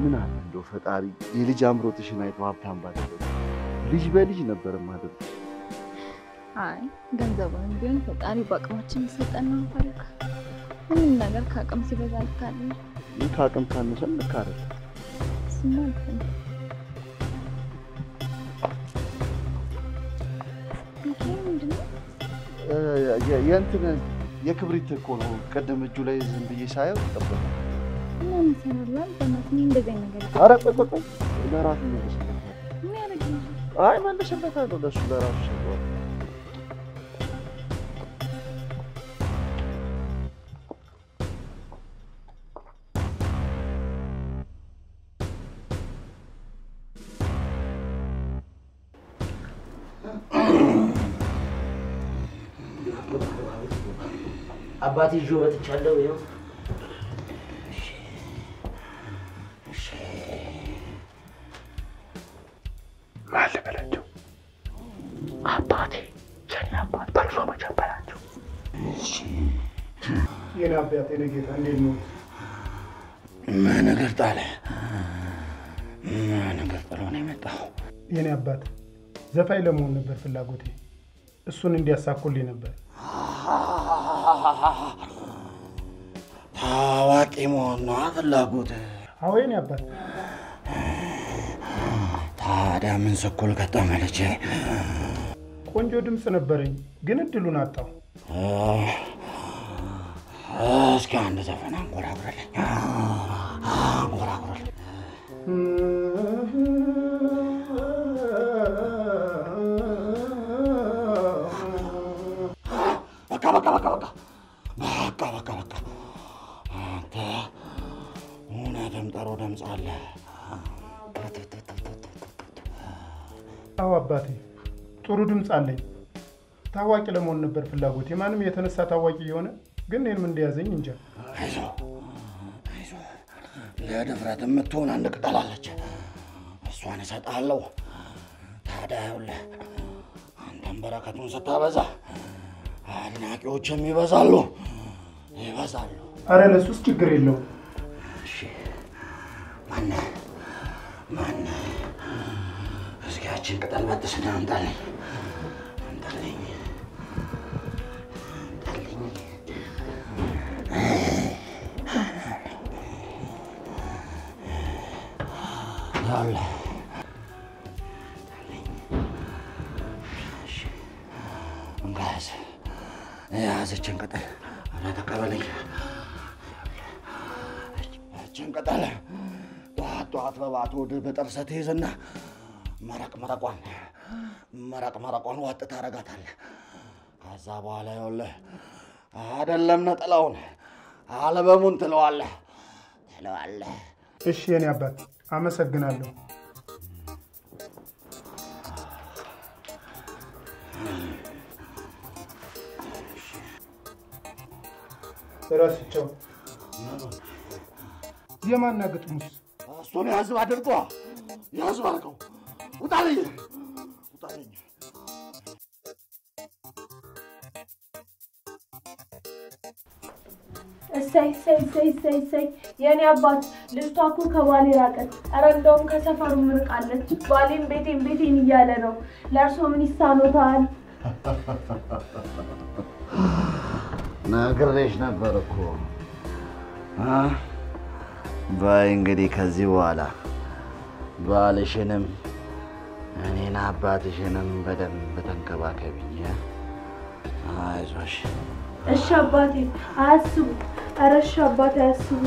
[SPEAKER 3] ምን አለ እንደው ፈጣሪ የልጅ አምሮትሽን አይቶ ሀብታም ባደረገ ልጅ በልጅ ነበር ማደግ።
[SPEAKER 4] አይ ገንዘቡንም ቢሆን ፈጣሪ በአቅማችን ይሰጠን ነው ፈልግ ምንም ነገር ከአቅም ሲበዛ
[SPEAKER 3] ይህ ከአቅም ካነሰን? እ፣ የ- የእንትን የክብሪት እኮ ነው። ቅድም እጁ ላይ ዝም ብዬ ሳየው ጠበቅ።
[SPEAKER 4] እና? በእናትህ እኔ እንደዚህ ነገር
[SPEAKER 3] ቆይ ቆይ፣ ለራሱ
[SPEAKER 4] ነው።
[SPEAKER 3] አይ መልስበታለሁ፣ ለእሱ ለራሱ ሰጠዋል።
[SPEAKER 2] አባቴ ይዤ መጥቻለሁ። ይኸው
[SPEAKER 11] ማን ልበላቸው? አባቴ በእርሶ መጀመራቸው
[SPEAKER 14] የኔ አባት የኔ ጌታ እንዴት ነው?
[SPEAKER 11] ምን እግር ጣለ? ምን እግር ጥሎ ነው የመጣው?
[SPEAKER 14] የኔ አባት ዘፋኝ ለመሆን ነበር ፍላጎቴ። እሱን እንዲያሳኩልኝ ነበር።
[SPEAKER 11] ታዋቂ መሆን ነው ፍላጎት?
[SPEAKER 14] አዎ የኔ አባት።
[SPEAKER 11] ታዲያ ምን ስኩል ገጠመ ልጄ?
[SPEAKER 14] ቆንጆ ድምፅ ነበረኝ፣ ግን እድሉን አጣሁ።
[SPEAKER 11] እስኪ አንድ ዘፈን አንጎራጉረልኝ፣ አንጎራጉረልኝ። በቃ በቃ በቃ ድምፅ አለ።
[SPEAKER 14] አዎ አባቴ፣ ጥሩ ድምፅ አለኝ። ታዋቂ ለመሆን ነበር ፍላጎቴ። ማንም የተነሳ ታዋቂ የሆነ ግን እኔንም እንደያዘኝ እንጃ።
[SPEAKER 11] አይዞህ አይዞህ፣ ለድፍረት የምትሆን አንድ ቅጠል አለች። እሷን እሰጥሃለሁ። ታዲያ ይኸውልህ አንተም በረከቱን ስታበዛ አድናቂዎችም ይበዛሉ ይበዛሉ።
[SPEAKER 14] አረ ለሱስ ችግር የለውም።
[SPEAKER 11] Mana? Mana? Sige, achin ka talawa ito sa nang ang daling. Ang daling. Ang daling. Lola. በባቶ ወደ በጥርሰህ ትይዝና መረቅ መረቋን መረቅ መረቋን ዋጥ ታረጋታለህ። ከዛ በኋላ ይኸውልህ አይደለም ነጠላውን አልበሙን ትለዋለህ ትለዋለህ።
[SPEAKER 14] እሺ የኔ አባት አመሰግናለሁ። ረስቸው ዜማና ግጥሙስ
[SPEAKER 11] እሱን የህዝብ አድርጎ የህዝብ አድርገው ውጣልኝ ውጣልኝ።
[SPEAKER 12] እሰይ እሰይ እሰይ እሰይ እሰይ የእኔ አባት ልጅቷ እኮ ከባሌ ራቀች። ኧረ እንደውም ከሰፈሩ ምርቃለች። ባሌም ቤቴን ቤቴን እያለ ነው። ለእርሶ ምን ይሳኖታል?
[SPEAKER 3] ነግሬሽ ነበር እኮ? በይ እንግዲህ ከዚህ በኋላ ባልሽንም እኔን አባትሽንም በደንብ ተንከባከቢኝ።? አይዞሽ።
[SPEAKER 12] እሺ አባቴ አያስቡ። ኧረ እሺ አባቴ አያስቡ።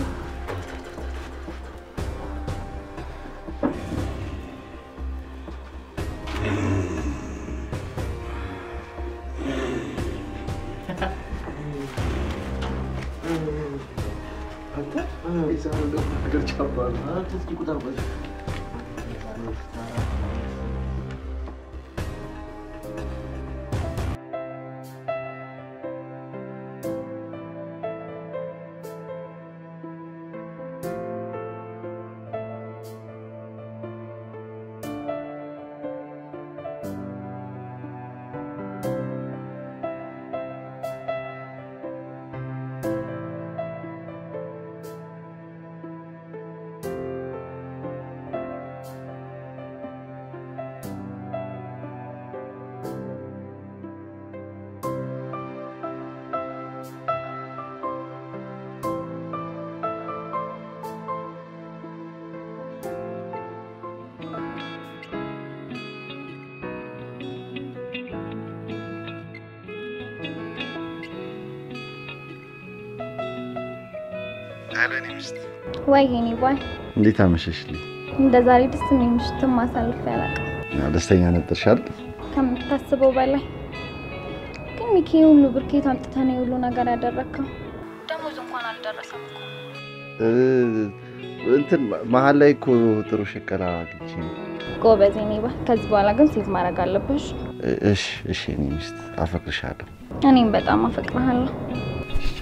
[SPEAKER 4] ወይ የኔ ባል
[SPEAKER 3] እንዴት አመሸሽልኝ?
[SPEAKER 4] እንደ ዛሬ ደስ የሚል ምሽትም ማሳልፍ ያላቅም
[SPEAKER 3] ያው ደስተኛ አይደል?
[SPEAKER 4] ከምታስበው በላይ ግን ሚኪ ሁሉ ብር ከየት አምጥተህ ነው የሁሉ ነገር ያደረግከው? ደሞዝ እንኳን አልደረሰም እኮ።
[SPEAKER 3] እንትን መሀል ላይ እኮ ጥሩ ሽቀላ አግኝቼ ነው።
[SPEAKER 4] ጎበዝ የኔ ባል። ከዚህ በኋላ ግን ሴት ማድረግ አለብሽ።
[SPEAKER 3] እሺ እሺ የኔ ሚስት አፈቅርሻለሁ።
[SPEAKER 4] እኔም በጣም አፈቅርሃለሁ።
[SPEAKER 3] እሺ፣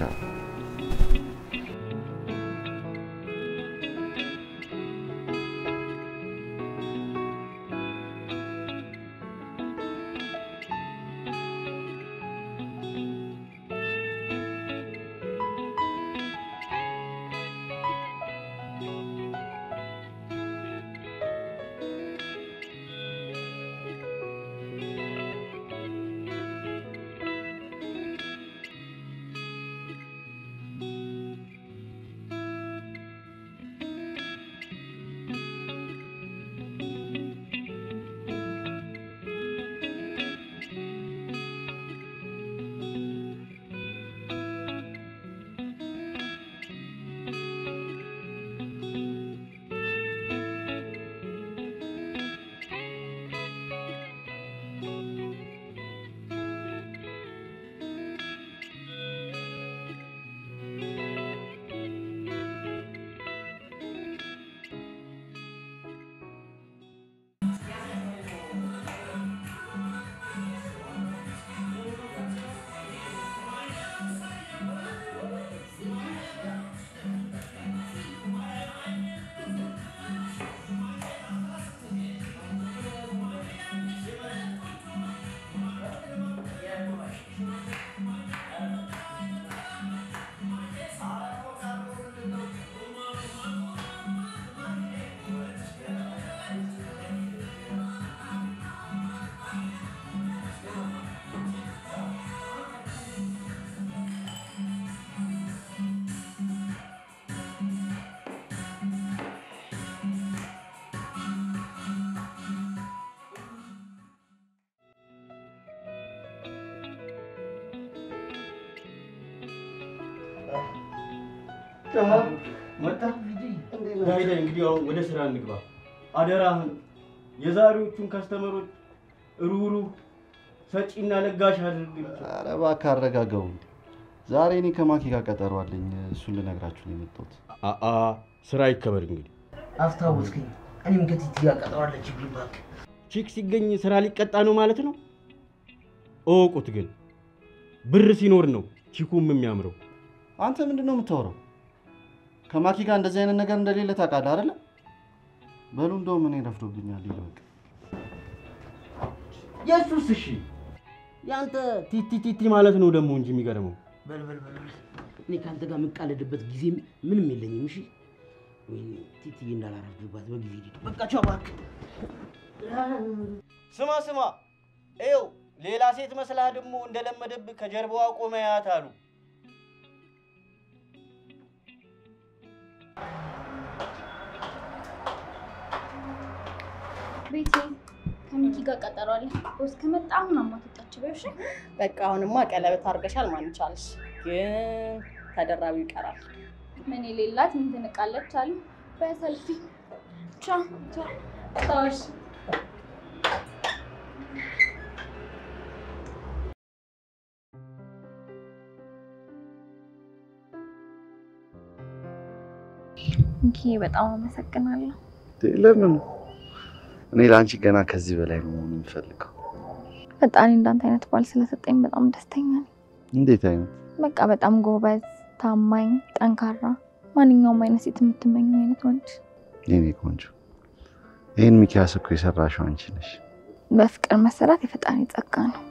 [SPEAKER 5] መጣ እንግዲህ አሁን ወደ ስራ እንግባ። አደራህን የዛሬዎቹን ከስተመሮች ሩህሩህ ሰጪና ለጋሽ አድርግ።
[SPEAKER 3] ኧረ እባክህ አረጋጋው። ዛሬ እኔ ከማኪ ጋር ቀጠሮ አለኝ። እሱን ልነግራችሁ ነው የመጣሁት።
[SPEAKER 5] አአ ስራ ይከበር እንግዲህ።
[SPEAKER 2] አስታወስከኝ። እኔም ከቲቲ ጋር ቀጠሮ አለችብኝ። እባክህ
[SPEAKER 5] ቺክ ሲገኝ ስራ ሊቀጣ ነው ማለት ነው። እወቁት ግን ብር ሲኖር ነው ቺኩም የሚያምረው።
[SPEAKER 3] አንተ ምንድን ነው የምታወራው? ከማኪ ጋር እንደዚህ አይነት ነገር እንደሌለ ታውቃለህ አይደለ? በሉ እንደውም እኔ ረፍዶብኛል። በቃ።
[SPEAKER 5] የሱስ እሺ፣ ያንተ ቲቲ ቲቲ ማለት ነው ደግሞ እንጂ የሚገርመው
[SPEAKER 2] በል በል በል እኔ ከአንተ ጋር የምቃለድበት ጊዜ ምንም የለኝም። እሺ ወይኔ ቲቲዬ እንዳላረፍድባት በጊዜ ሂድ። በቃ ቻው እባክህ።
[SPEAKER 5] ስማ ስማ፣ ይኸው ሌላ ሴት መስላህ ደግሞ እንደለመደብህ ከጀርባዋ ቆመ ያት አሉ።
[SPEAKER 4] ቤቴ ከሚኪ ጋር ቀጠሮ አለ። ቦስ ከመጣ አሁን አማትወጣች በሽ
[SPEAKER 7] በቃ አሁንማ ቀለበት አድርገሻል። ማን ይቻልሽ? ግን ተደራቢው ይቀራል።
[SPEAKER 4] ምን የሌላት ምን ትንቃለች አሉ። በሰልፊ ቻው ቻው ታውሽ
[SPEAKER 6] ሚኪ በጣም አመሰግናለሁ።
[SPEAKER 3] ለምን? እኔ ለአንቺ ገና ከዚህ በላይ ነው መሆን የምፈልገው።
[SPEAKER 6] ፈጣሪ እንዳንተ አይነት ባል ስለሰጠኝ በጣም ደስተኛ ነኝ።
[SPEAKER 3] እንዴት አይነት?
[SPEAKER 6] በቃ በጣም ጎበዝ፣ ታማኝ፣ ጠንካራ፣ ማንኛውም አይነት ሴት የምትመኘው አይነት ወንድ።
[SPEAKER 3] የኔ ቆንጆ፣ ይህን ሚኪያስ እኮ የሰራሽው አንቺ ነሽ።
[SPEAKER 6] በፍቅር መሰራት የፈጣሪ ጸጋ ነው።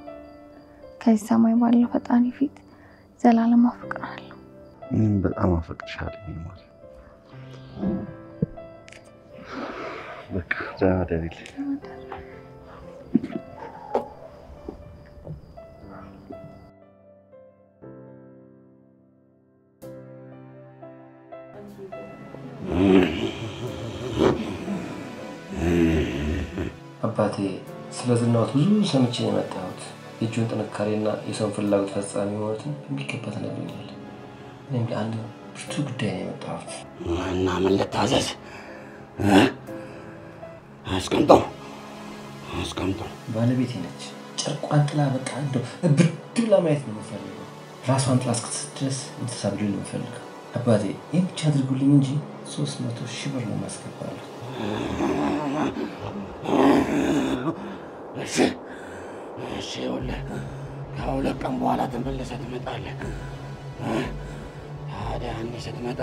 [SPEAKER 6] ከዚህ ሰማይ ባለው ፈጣሪ ፊት ዘላለም አፈቅርሃለሁ።
[SPEAKER 3] እኔም በጣም አፈቅርሻለሁ። ማር። በቃ ደህና ደሪልኝ።
[SPEAKER 15] አባቴ ስለ ዝናዎት ብዙ ሰምቼ ነው የመጣሁት። የእጁን ጥንካሬና የሰውን ፍላጎት ፈጻሚ መሆኑትን በሚገባ ተነግሮኛል። እኔም ለአንድ ብርቱ ጉዳይ ነው የመጣሁት።
[SPEAKER 11] እና ምን ልታዘዝ? አስቀምጠው አስቀምጠው።
[SPEAKER 15] ባለቤቴ ነች። ጨርቋን ጥላ በቃ እንደው እብድ ብላ ማየት ነው የምፈልገው። ራሷን ጥላ እስክትስት ድረስ ነው የምፈልገው። አባቴ ይህን ብቻ አድርጉልኝ እንጂ ሶስት መቶ ሺህ ብር ነው የማስገባለሁ።
[SPEAKER 11] እሺ እሺ፣ ይኸውልህ ከሁለት ቀን በኋላ ተመልሰህ ትመጣለህ።? ታዲያ እኔ ስትመጣ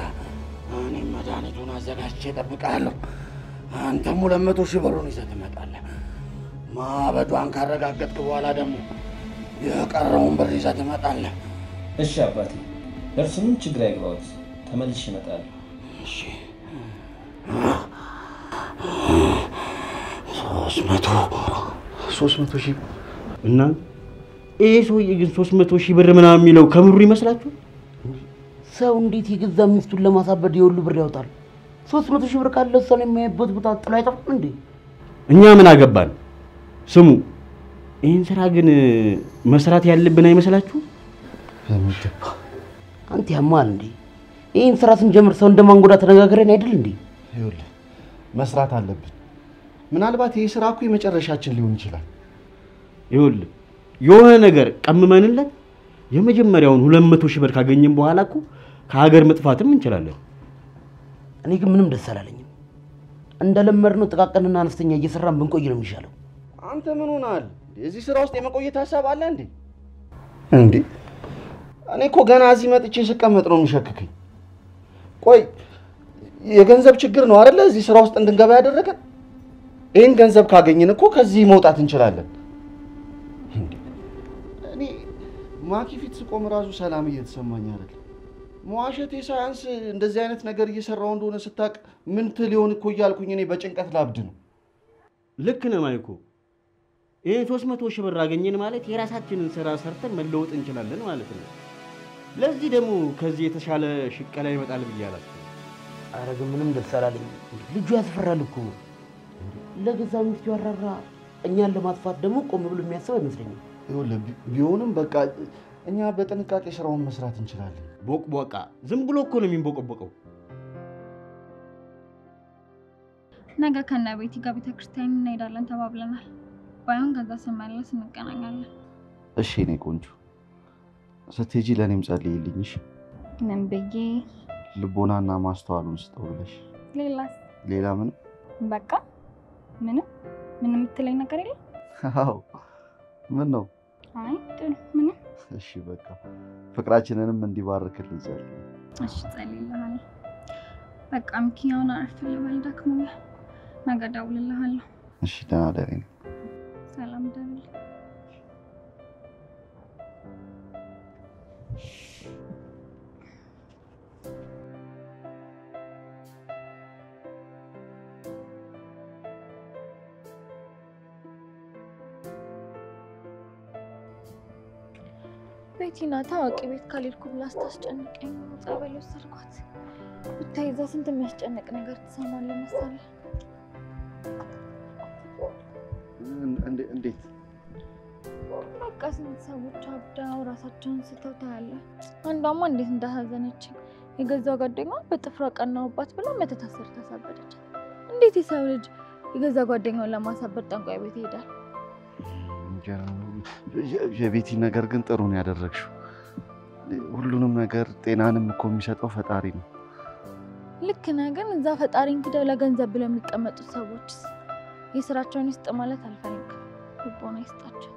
[SPEAKER 11] እኔም መድኃኒቱን አዘጋጅቼ እጠብቅሃለሁ። አንተም ሁለት መቶ ሺህ ብሩን ይዘህ ትመጣለህ። ማበዷን ካረጋገጥክ በኋላ ደግሞ የቀረውን ብር ይዘህ ትመጣለህ።
[SPEAKER 15] እሺ አባቴ፣ ለእርሱ ምንም ችግር አይግባዎት። ተመልሼ እመጣለሁ።
[SPEAKER 11] እሺ ሶስት መቶ
[SPEAKER 3] ሶስት መቶ ሺህ
[SPEAKER 5] እና ይሄ ሰውዬ ግን ሶስት መቶ ሺህ ብር ምናምን የሚለው ከምሩ ይመስላችሁ?
[SPEAKER 2] ሰው እንዴት የገዛ ሚስቱን ለማሳበድ የሁሉ ብር ያወጣል? ሶስት መቶ ሺህ ብር ካለ እሷን የሚያይበት ቦታ ጥሎ አይጠፋም እንዴ?
[SPEAKER 5] እኛ ምን አገባን? ስሙ፣ ይህን ስራ ግን መስራት ያለብን አይመስላችሁ?
[SPEAKER 3] በሚገባ
[SPEAKER 2] አንተ ያማል እንዴ? ይህን ስራ ስንጀምር ሰው እንደማንጎዳ ተነጋግረን አይደል እንዴ?
[SPEAKER 3] ይኸውልህ መስራት አለብን። ምናልባት ይህ ስራ እኮ የመጨረሻችን ሊሆን ይችላል።
[SPEAKER 5] ይኸውልህ የሆነ ነገር ቀምመንለት የመጀመሪያውን ሁለት መቶ ሺህ ብር ካገኘን በኋላ እኮ ከሀገር መጥፋትም እንችላለን።
[SPEAKER 2] እኔ ግን ምንም ደስ አላለኝም። እንደለመድነው ጥቃቅንና አነስተኛ እየሰራን ብንቆይ ነው የሚሻለው።
[SPEAKER 3] አንተ ምን ሆነሃል? እዚህ ስራ ውስጥ የመቆየት ሀሳብ አለ እንዴ? እንዴ እኔ እኮ ገና እዚህ መጥቼ ስቀመጥ ነው የሚሸክከኝ። ቆይ የገንዘብ ችግር ነው አይደለ እዚህ ስራ ውስጥ እንድንገባ ያደረገን? ይህን ገንዘብ ካገኘን እኮ ከዚህ መውጣት እንችላለን። እንዴ እኔ ማኪ ፊት ስቆም ራሱ ሰላም እየተሰማኝ አይደለም። መዋሸቴ ሳያንስ እንደዚህ አይነት ነገር እየሰራው እንደሆነ ስታቅ ምን ትል ይሆን እኮ እያልኩኝ እኔ በጭንቀት ላብድ ነው።
[SPEAKER 5] ልክ ነህ ማይኮ። ይህን ሶስት መቶ ሺህ ብር አገኘን ማለት የራሳችንን ስራ ሰርተን መለወጥ እንችላለን ማለት ነው። ለዚህ ደግሞ ከዚህ የተሻለ ሽቀላ ይመጣል ብዬ አላስብም።
[SPEAKER 2] ኧረ ግን ምንም ደስ አላለኝም። ልጁ ያስፈራል እኮ ለገዛ ሚስቱ ያራራ፣ እኛን ለማጥፋት ደግሞ ቆም ብሎ የሚያስብ አይመስለኝም።
[SPEAKER 3] ቢሆንም በቃ እኛ በጥንቃቄ ስራውን መስራት እንችላለን።
[SPEAKER 5] ቦቅቧቃ ዝም ብሎ እኮ ነው የሚንቦቀቦቀው።
[SPEAKER 4] ነገ ከነ ቤቲ ጋር ቤተክርስቲያን እንሄዳለን ተባብለናል። ባይሆን ከዛ ስመለስ እንገናኛለን።
[SPEAKER 3] እሺ እኔ ቆንጆ ስትሄጂ ለእኔም ጸልይልኝ እሺ?
[SPEAKER 4] ምን ብዬ
[SPEAKER 3] ልቦናና ማስተዋሉን ስጠው ብለሽ።
[SPEAKER 4] ሌላስ?
[SPEAKER 3] ሌላ ምንም?
[SPEAKER 4] በቃ ምንም ምንም የምትለኝ ነገር የለም?
[SPEAKER 3] አዎ ምን ነው?
[SPEAKER 4] አይ ጥሩ ምንም።
[SPEAKER 3] እሺ በቃ ፍቅራችንንም እንዲባርክልን ጸልይ።
[SPEAKER 4] እሺ ጸልይልሃለሁ። በቃ ሚኪያውን አረፍ ልበል፣ ደክሞኛል። ነገ እደውልልሃለሁ።
[SPEAKER 3] እሺ ደህና ደሪ።
[SPEAKER 4] ሰላም ደውል። ቤቲና ታዋቂ ቤት ካልሄድኩ ብላ ስታስጨንቀኝ ጸበል ወሰድኳት። ብታይ እዛ ስንት የሚያስጨንቅ ነገር ትሰማለህ መሰለህ።
[SPEAKER 3] እንዴት?
[SPEAKER 4] በቃ ስንት ሰዎች አብዳው ራሳቸውን ስተው ታያለህ። አንዷማ እንዴት እንዳሳዘነችኝ የገዛ ጓደኛዋ በጥፍሯ ቀናውባት ብላ መተት አሰርታ አሳበደች። እንዴት የሰው ልጅ የገዛ ጓደኛውን ለማሳበድ ጠንቋይ ቤት ይሄዳል?
[SPEAKER 3] የቤቲ ነገር ግን ጥሩ ነው ያደረግሽው። ሁሉንም ነገር ጤናንም እኮ የሚሰጠው ፈጣሪ ነው።
[SPEAKER 4] ልክ ነህ፣ ግን እዛ ፈጣሪን ክደው ለገንዘብ ብለው የሚቀመጡት ሰዎች የስራቸውን ይስጥ ማለት አልፈልግም። ልቦና ይስጣቸው።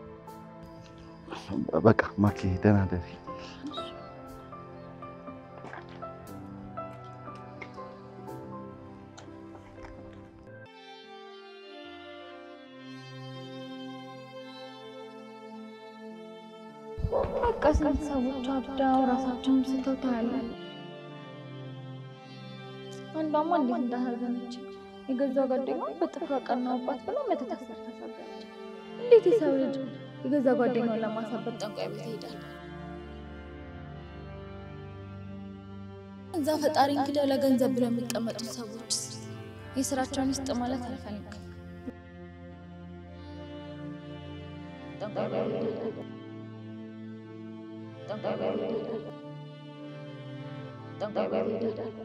[SPEAKER 3] በቃ ማኪ ደህና ደሪ።
[SPEAKER 4] በቃ ስንት ሰዎች አብዳው ራሳቸውን ስተው ታያለህ። አንዷማ እንዴት እንዳሳዘነችኝ የገዛ ጓደኛዋ በጥፍሯ ቀናውባት ብላ መተት አሰርታ አሳበደች። እንዴት የሰው ልጅ የገዛ ጓደኛውን ለማሳበድ ጠንቋይ ቤት ይሄዳል? እዛ ፈጣሪን ክደው ለገንዘብ ብለው የሚቀመጡት ሰዎች የስራቸውን ይስጥ ማለት አልፈልግም። ጠንቋይ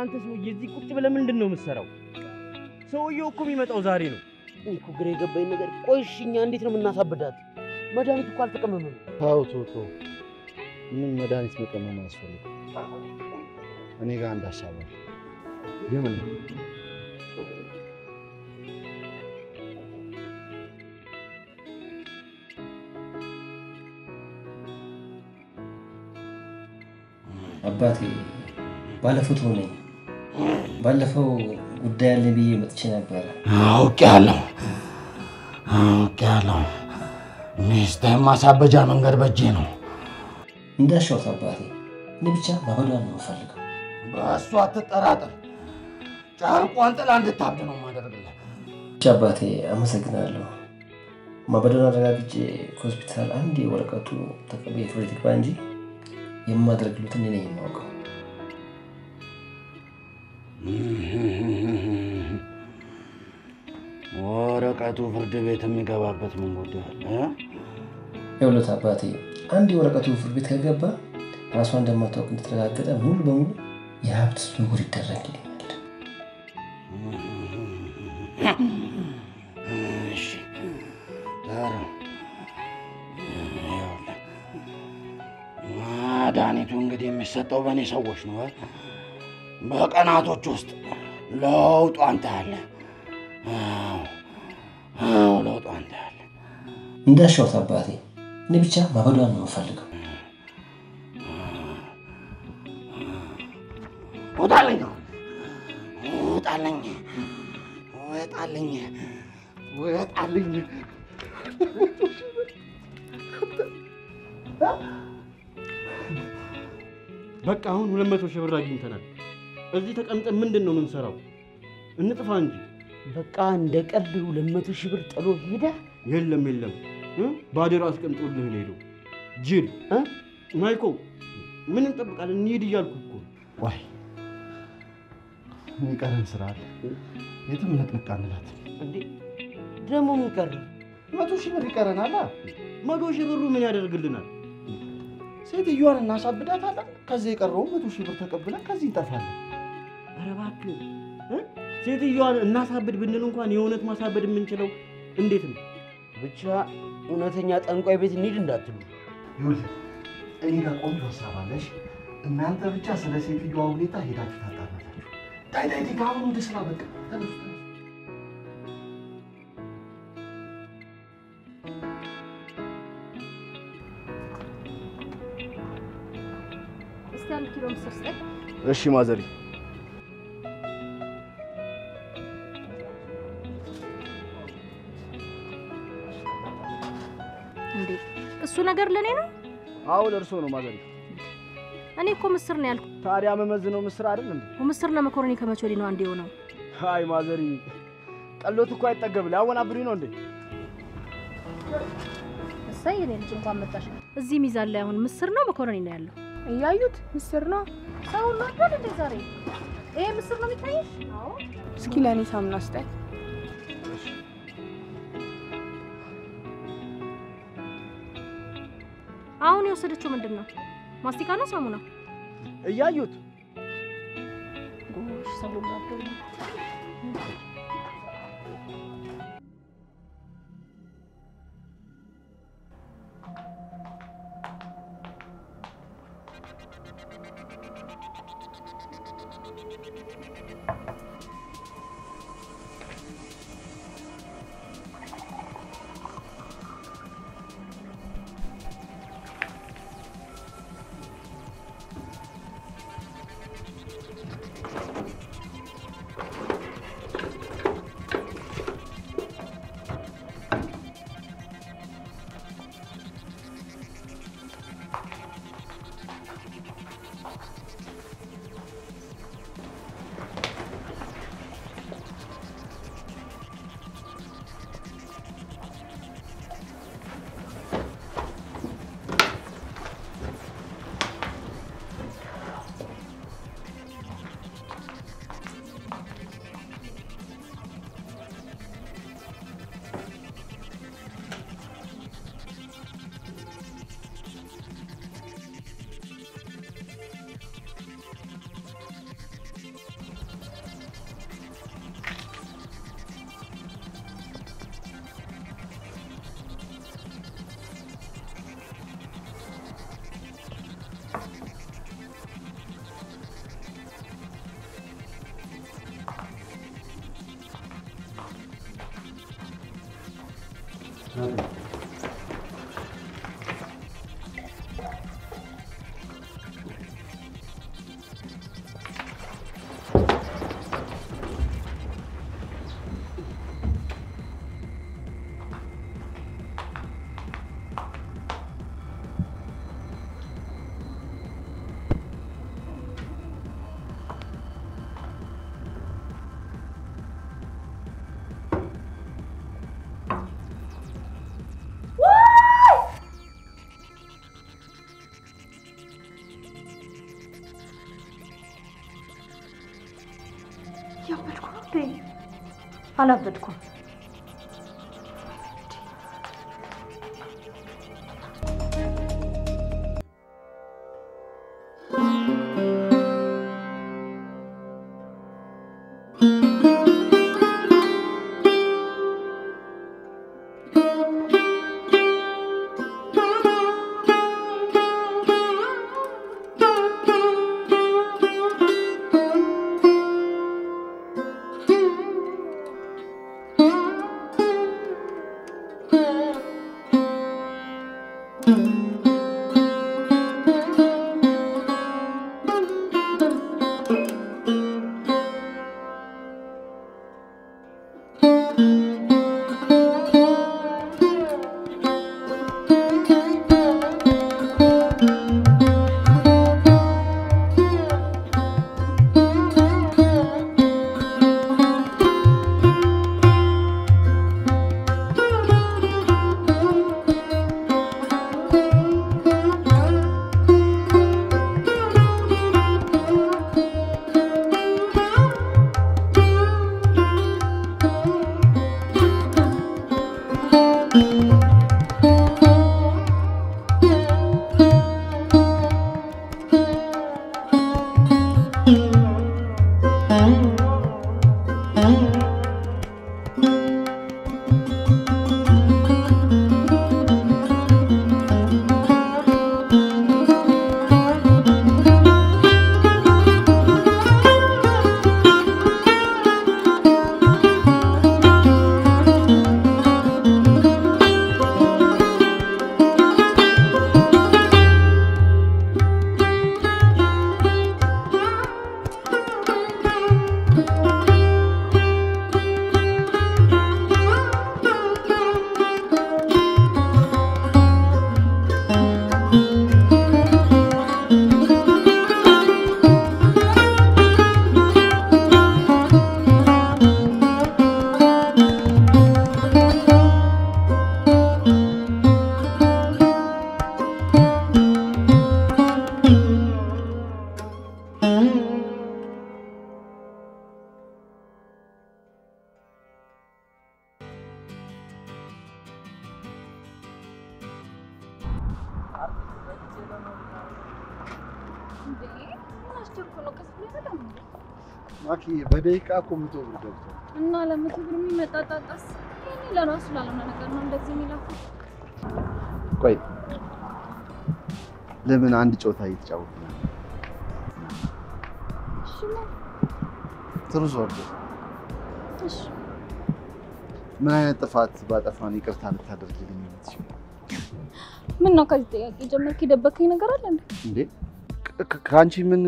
[SPEAKER 5] አንተ ሰውዬ እዚህ ቁጭ ብለህ ምንድን ነው የምትሰራው? ሰውየው እኮ የሚመጣው ዛሬ ነው።
[SPEAKER 2] እኔ እኮ ግራ የገባኝ ነገር ቆይ እሺ፣ እኛ እንዴት ነው የምናሳብዳት? መድኃኒት እኮ አልተቀመመም።
[SPEAKER 3] ተው ተው ተው፣ ምንም መድኃኒት መቀመም አያስፈልግም። እኔ ጋር አንድ ሀሳብ አለ። የምን
[SPEAKER 15] አባቴ ባለፎቶ ነኝ። ባለፈው ጉዳይ አለ ብዬ መጥቼ ነበረ።
[SPEAKER 11] አውቄያለሁ አውቄያለሁ። ሚስትህን ማሳበጃ መንገድ በእጄ ነው።
[SPEAKER 15] እንዳሻውት አባቴ፣ እኔ ብቻ ማበዷን ነው የምፈልገው።
[SPEAKER 11] በእሱ አትጠራጠር። ጨርቋን ጥላ እንድታብድ ነው የማደርግልህ።
[SPEAKER 15] ብቻ አባቴ አመሰግናለሁ። ማበዷን አረጋግጬ ከሆስፒታል አንድ ወረቀቱ ተቀብዬ ፍሬ ትግባ እንጂ የማደርግሉትን እኔ ነኝ የማውቀው።
[SPEAKER 11] ወረቀቱ ፍርድ ቤት የሚገባበት ምን ጉዳይ አለ?
[SPEAKER 15] ይኸውልህ አባቴ፣ አንድ የወረቀቱ ፍርድ ቤት ከገባ ራሷ እንደማታውቅ እንደተረጋገጠ ሙሉ በሙሉ የሀብት ዝውውር ይደረግልኛል።
[SPEAKER 11] መድኃኒቱ እንግዲህ የሚሰጠው በእኔ ሰዎች ነው።? በቀናቶች ውስጥ ለውጧን ታያለህ። አዎ አዎ፣ ለውጧን ታያለህ።
[SPEAKER 15] እንዳሻውት አባቴ፣ እኔ ብቻ ማበዷን ነው የምፈልገው።
[SPEAKER 11] ውጣልኝ! ውጣልኝ! ውጣልኝ! ውጣልኝ!
[SPEAKER 5] በቃ አሁን ሁለት መቶ ሺህ ብር አግኝተናል። እዚህ ተቀምጠን ምንድን ነው የምንሰራው? እንጥፋ እንጂ።
[SPEAKER 2] በቃ እንደ ቀልድ ሁለት መቶ ሺህ ብር ጥሎ ሄደ።
[SPEAKER 5] የለም የለም፣ እ? ባደራ አስቀምጦልህ ነው ሄደው። ጅል እ? ማይኮ ምን እንጠብቃለን? እንሂድ እያልኩ እኮ
[SPEAKER 3] ዋይ የሚቀረን ስራ አለ። የትም ንቅንቅ አንላትም።
[SPEAKER 2] እንዴ ደግሞ ምን ቀረ?
[SPEAKER 3] መቶ ሺህ ብር ይቀረናል።
[SPEAKER 5] መቶ ሺህ ብሩ ምን ያደርግልናል?
[SPEAKER 3] ሴትዮዋን እናሳብዳታለን። ከዚህ የቀረውን መቶ ሺህ ብር ተቀብለን ከዚህ እንጠፋለን።
[SPEAKER 5] ኧረ እባክህ እ? ሴትዮዋን እናሳብድ ብንል እንኳን የእውነት ማሳበድ የምንችለው እንዴት ነው?
[SPEAKER 2] ብቻ እውነተኛ ጠንቋይ ቤት እንሂድ እንዳትሉ።
[SPEAKER 3] ይኸውልህ እኔ ጋር ቆንጆ ሀሳብ አለሽ። እናንተ ብቻ ስለ ሴትዮዋ ሁኔታ ሄዳችሁ ታጣራላችሁ። ዳይ ዳይ ዳይ፣ አሁን ወደ ስራ በቃ ተነሱ። እሺ ማዘሪ
[SPEAKER 16] ነገር ለእኔ ነው?
[SPEAKER 17] አዎ ለእርሶ ነው ማዘሪ።
[SPEAKER 16] እኔ እኮ ምስር ነው ያልኩ።
[SPEAKER 17] ታዲያ መመዝነው ምስር አይደል እንዴ?
[SPEAKER 16] ምስርና መኮረኒ ከመቼ ወዲህ ነው አንድ የሆነው?
[SPEAKER 17] አይ ማዘሪ፣ ቀሎት እኮ አይጠገብ። ሊያወናብዱኝ ነው እንዴ?
[SPEAKER 16] እሰይ የኔ ልጅ እንኳን መጣሽ። እዚህ ሚዛን ላይ አሁን ምስር ነው መኮረኒ ነው ያለው?
[SPEAKER 18] እያዩት ምስር ነው።
[SPEAKER 16] ሰው ሁሉ አይደል እንዴ ዛሬ? ይሄ ምስር ነው የሚታይሽ? አዎ።
[SPEAKER 18] እስኪ ለእኔ ሳሙና ስጠኝ።
[SPEAKER 16] አሁን የወሰደችው ምንድን ነው? ማስቲካ ነው ሳሙና?
[SPEAKER 17] እያዩት
[SPEAKER 16] ጎሽ ሰው
[SPEAKER 18] አላበድኩም።
[SPEAKER 4] እኮ
[SPEAKER 3] መቶ ብር ገብቷል።
[SPEAKER 4] እና ለመቶ ብር የሚመጣ ጣጣስ ይሄኔ ለራሱ ላለሆነ ነገር ነው እንደዚህ የሚላፉ።
[SPEAKER 3] ቆይ ለምን አንድ ጨዋታ እየተጫወትን ነው?
[SPEAKER 4] እሺ
[SPEAKER 3] ጥሩ ዞር
[SPEAKER 4] እሺ
[SPEAKER 3] ምን አይነት ጥፋት ባጠፋን ይቅርታ ልታደርግልኝ የምትችል?
[SPEAKER 4] ምን ነው ከዚህ ጥያቄ ጀመርክ? የደበከኝ ነገር አለ እንዴ?
[SPEAKER 3] ከአንቺ ምን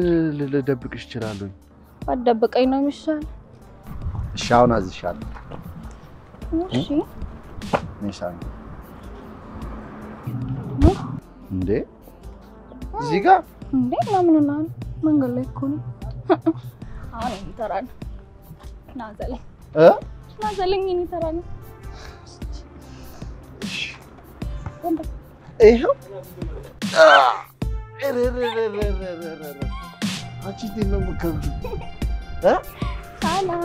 [SPEAKER 3] ልደብቅሽ እችላለሁ?
[SPEAKER 4] አትደብቀኝ ነው የሚሻል።
[SPEAKER 3] እሺ አሁን አዝሻለሁ።
[SPEAKER 4] እሺ
[SPEAKER 3] ሳሚ። እንዴ እዚህ ጋር
[SPEAKER 4] እንዴ ለምን እና መንገድ ላይ እኮ ነው። አሁን የኔ ተራ ነው። ና ዘለኝ
[SPEAKER 3] እ
[SPEAKER 4] ና ዘለኝ የኔ ተራ ነው።
[SPEAKER 3] ይኸው! አንቺ እንዴት ነው የምትከብጂው?
[SPEAKER 4] ሰላም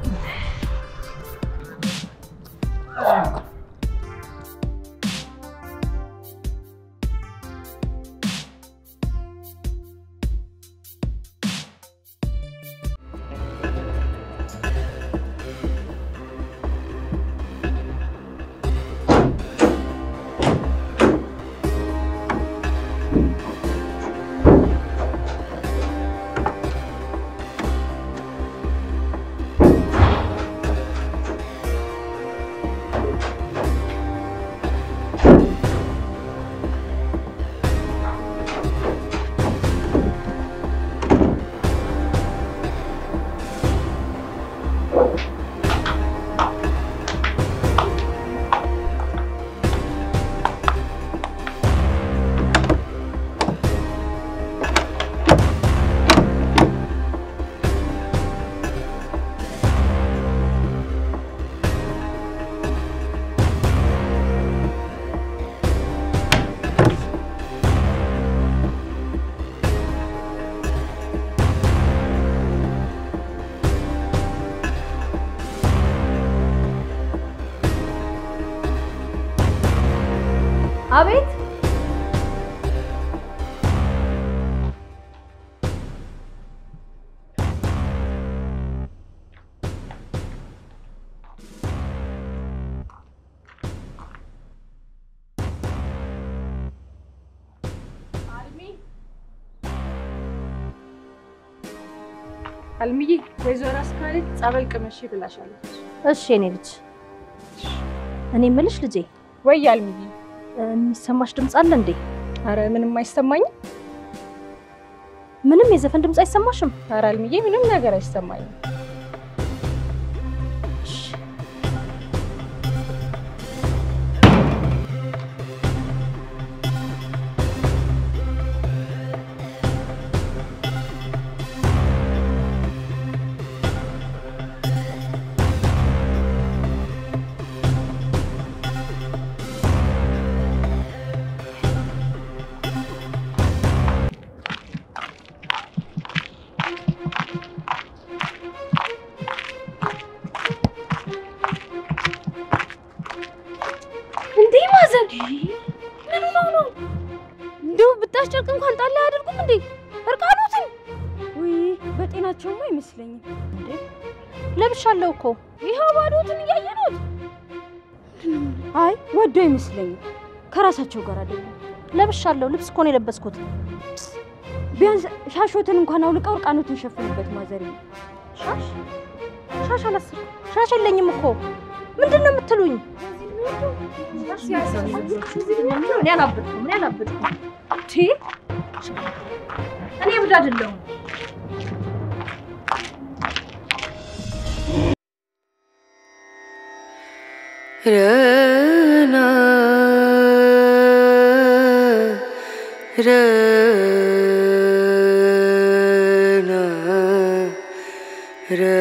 [SPEAKER 19] ጸበል ቅመሽ ብላሻለች።
[SPEAKER 16] እሺ የኔ ልጅ እኔ የምልሽ ልጄ
[SPEAKER 19] ወይ አልምዬ
[SPEAKER 16] የሚሰማሽ ድምፅ አለ እንዴ?
[SPEAKER 19] አረ ምንም አይሰማኝም።
[SPEAKER 16] ምንም የዘፈን ድምፅ አይሰማሽም?
[SPEAKER 19] አረ አልምዬ ምንም ነገር አይሰማኝም።
[SPEAKER 16] ለብሻለሁ እኮ
[SPEAKER 4] ይኸው ባዶትን እያየነውት
[SPEAKER 16] አይ ወዶ አይመስለኝም። ከራሳቸው ጋር አይደለም። ለብሻለሁ። ልብስ እኮ ነው የለበስኩት። ቢያንስ ሻሾትን እንኳን አውልቀው እርቃኖትን ሸፍኑበት። ማዘሪ ሻሽ ሻሽ አላስርኩም። ሻሽ የለኝም እኮ ምንድን ነው የምትሉኝ? እኔ አላበድኩም። አይደለሁም።
[SPEAKER 1] Rana Rana Rana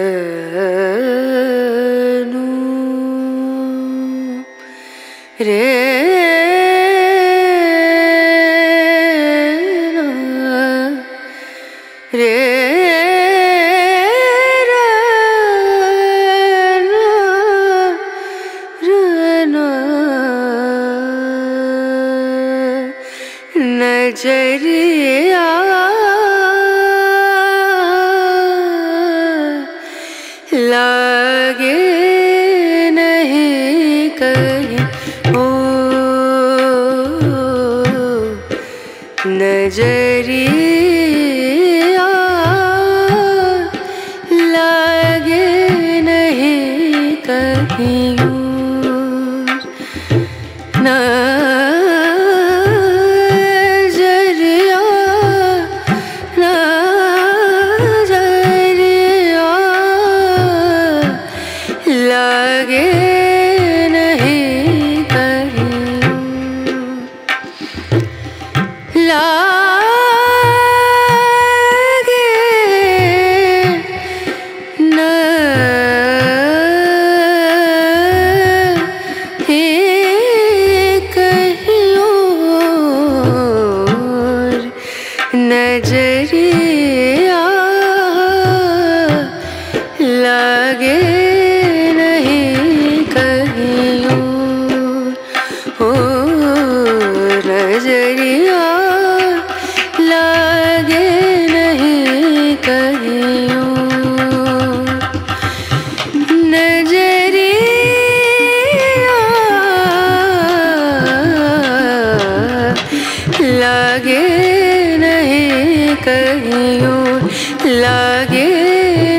[SPEAKER 1] लागे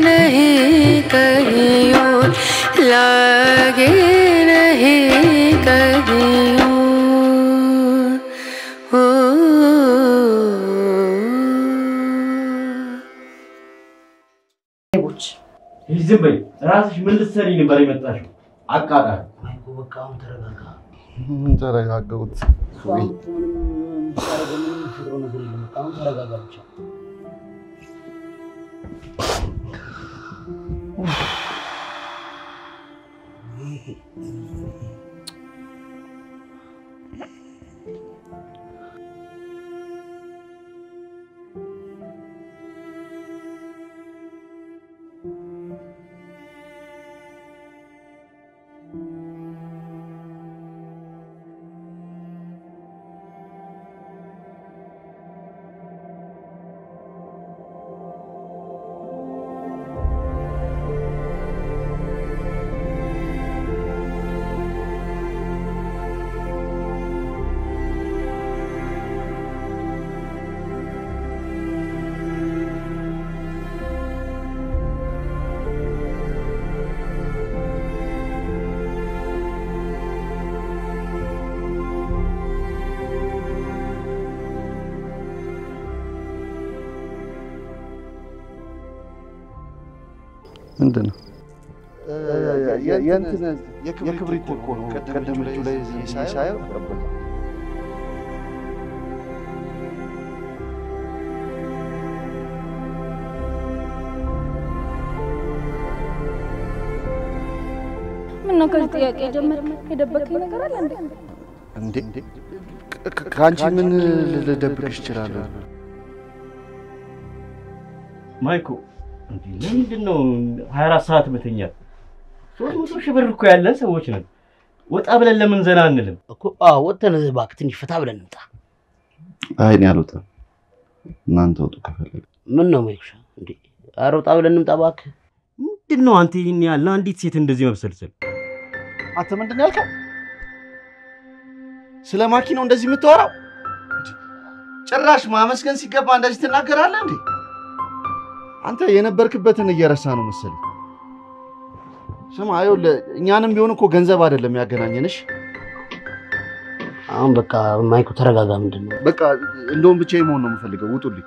[SPEAKER 1] नहीं कहीं और लागे नहीं कहीं और
[SPEAKER 5] ቦች ዝም በይ። ራስሽ ምን ልትሰሪ ነበር የመጣሽው? አቃጣሪ
[SPEAKER 2] በቃ አሁን ተረጋጋ።
[SPEAKER 3] ምን ተረጋገሁት?
[SPEAKER 2] እሱ አሁን እኮ ምንም የምታደርገው ምንም የምትፈጥረው ነገር የለም። በቃ አሁን ተረጋጋ ብቻ። Mm-hmm.
[SPEAKER 3] ምንድን ነው? የክብሪት እኮ ነው። ቀደም ልጁ ላይ ሳየው
[SPEAKER 6] ምነው ከዚህ ጥያቄ ጀመርክ? የደበቀኝ ነገር አለ እንዴ?
[SPEAKER 3] ከአንቺ ምን ልደብቅሽ እችላለሁ?
[SPEAKER 5] ማይኮ ለምንድን ነው 24 ሰዓት መተኛት? ሶስት መቶ ሺህ ብር እኮ ያለን ሰዎች ነን። ወጣ ብለን ለምን ዘና አንልም?
[SPEAKER 2] እኮ አዎ፣ ወጥተን እባክህ ትንሽ ፈታ ብለን እንምጣ።
[SPEAKER 3] አይ እኔ አልወጣም። እናንተ ውጡ ከፈለገ።
[SPEAKER 2] ምን ነው ማይኩሻ? እንዴ ኧረ ወጣ ብለን እንምጣ እባክህ።
[SPEAKER 5] ምንድን ነው አንተ ይህን ያህል ለአንዲት ሴት እንደዚህ መብሰልሰል?
[SPEAKER 3] አንተ ምንድን ነው ያልከው? ስለ ማኪ ነው እንደዚህ የምታወራው? ጭራሽ ማመስገን ሲገባ እንደዚህ ትናገራለህ እንዴ? አንተ የነበርክበትን እየረሳ ነው መሰለኝ። ስማ ይኸውልህ፣ እኛንም ቢሆን እኮ ገንዘብ አይደለም ያገናኘንሽ።
[SPEAKER 2] አሁን በቃ ማይኩ ተረጋጋ። ምንድን ነው
[SPEAKER 3] በቃ እንደውም ብቻዬን መሆን ነው የምፈልገው። ውጡልኝ።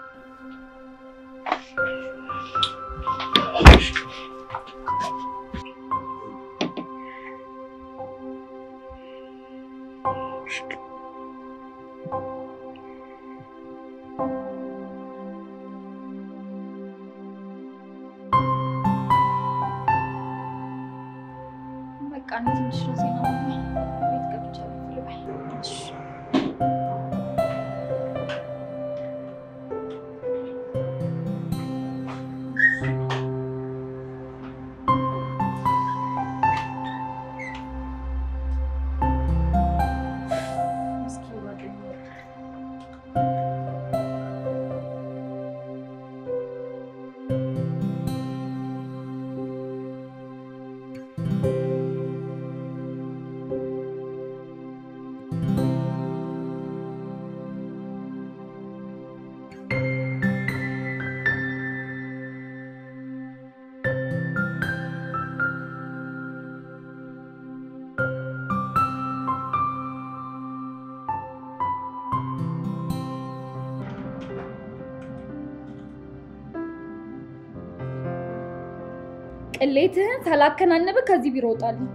[SPEAKER 4] ቅሌትህን ሳላከናንብ ከዚህ ቢሮ እወጣለሁ።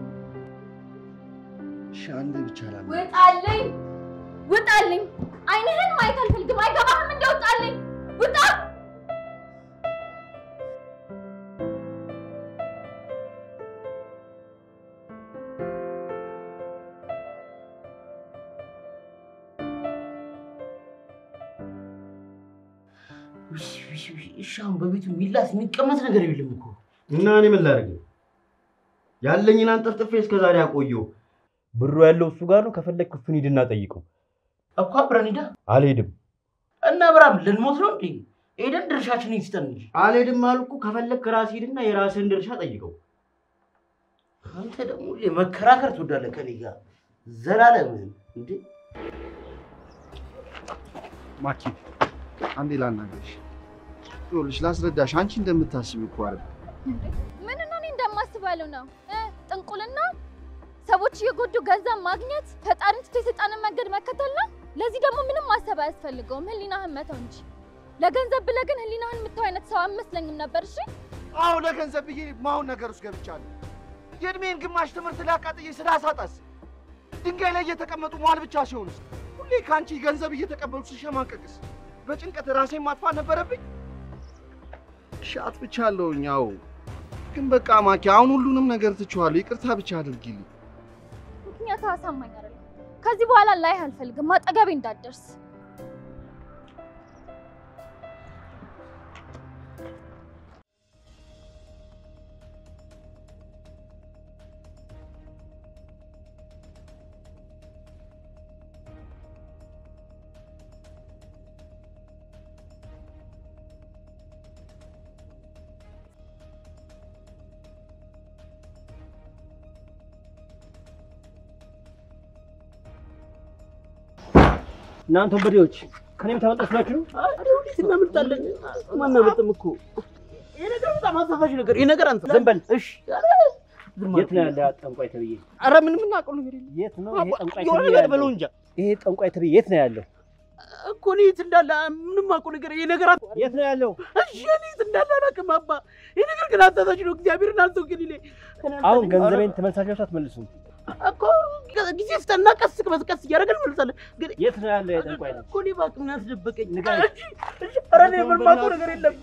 [SPEAKER 3] እሺ አንዴ ብቻ ላና
[SPEAKER 4] ውጣልኝ! ውጣልኝ! አይንህን ማየት አልፈልግም። አይገባህም? እንደውጣልኝ! ውጣ!
[SPEAKER 2] እሺ አሁን በቤቱ የሚላስ የሚቀመጥ ነገር የለም እኮ።
[SPEAKER 5] እና እኔ ምን ላድርግ? ያለኝን አንጠፍጥፌ እስከ ዛሬ አቆየው። ብሩ ያለው እሱ ጋር ነው። ከፈለግክ እሱን ሂድና ጠይቀው።
[SPEAKER 2] እኮ አብረን ሂዳ
[SPEAKER 5] አልሄድም።
[SPEAKER 2] እና ብራም ልንሞት ነው እንዴ? ሄደን ድርሻችንን ይስጠን እንጂ።
[SPEAKER 5] አልሄድም አልኩ። ከፈለግክ ራስህ ሂድና የራስህን ድርሻ ጠይቀው።
[SPEAKER 2] አንተ ደግሞ መከራከር ትወዳለህ ከኔ ጋር ዘላለምህን እንዴ?
[SPEAKER 3] ማኪ አንዴ ላናገርሽ። ላስረዳሽ፣ አንቺ እንደምታስቢው እኮ አይደል።
[SPEAKER 4] ምን ነው እኔ እንደማስብ ያለው ነው እ ጥንቁልና ሰዎች እየጎዱ ገንዘብ ማግኘት ፈጣሪን ትቶ የሰይጣንን መንገድ መከተል ነው። ለዚህ ደግሞ ምንም ማሰብ አያስፈልገውም፣ ህሊናህን መተው እንጂ። ለገንዘብ ብለህ ግን ህሊናህን የምተው አይነት ሰው አልመስለኝም ነበር። እሺ
[SPEAKER 3] አዎ ለገንዘብ ብዬ ማሁን ነገር ውስጥ ገብቻለሁ። የእድሜን ግማሽ ትምህርት ላቃጥዬ ስላሳጣስ ድንጋይ ላይ እየተቀመጡ መዋል ብቻ ሲሆንስ ሁሌ ከአንቺ ገንዘብ እየተቀበሉ ስሸማቀቅስ በጭንቀት ራሴን ማጥፋት ነበረብኝ። እሺ አጥፍቻለሁኝ። አዎ ግን በቃ ማኪ፣ አሁን ሁሉንም ነገር ትቼዋለሁ። ይቅርታ ብቻ አድርጊልኝ።
[SPEAKER 4] ምክንያቱ አሳማኝ አይደለም። ከዚህ በኋላ ላይህ አልፈልግም። አጠገቤ እንዳትደርስ።
[SPEAKER 5] እናንተ ወንበዴዎች ከኔም
[SPEAKER 2] እናመልጣለን? ማናመልጥም እኮ ይሄ ነገር በጣም አሳሳች ነገር። ይሄ ነገር አንተ
[SPEAKER 5] ዝም በል እሺ። የት ነው ያለ ጠንቋይ ተብዬ?
[SPEAKER 2] ኧረ ምንም የምናውቀው ነገር የለም።
[SPEAKER 5] የት ነው ይሄ ጠንቋይ
[SPEAKER 2] የሆነ
[SPEAKER 5] ተብዬ
[SPEAKER 2] ነገር
[SPEAKER 5] ያለው?
[SPEAKER 2] በለው እንጃ
[SPEAKER 5] ይሄ ጠንቋይ ተብዬ የት ነው ያለው?
[SPEAKER 2] እኮ እኔ የት እንዳለ ምንም የማውቀው ነገር ይሄ ነገር አት-
[SPEAKER 5] የት ነው ያለው?
[SPEAKER 2] እሺ እኔ የት እንዳለ አላውቅም አባ። ይሄ ነገር ግን አሳሳች ነው። እግዚአብሔርን አንተው ግን እኔ
[SPEAKER 5] አሁን ገንዘቤን አትመልሱም?
[SPEAKER 2] እኮ ጊዜ ስጠና ቀስ በቀስ እያደረግን እንመልሳለን። ግን
[SPEAKER 5] የት ነው ያለው የጠንቋይ ነው?
[SPEAKER 2] እኮ እኔ እባክህ ምን አስደበቀኝ? ኧረ እኔ ምንም የማውቀው ነገር የለም።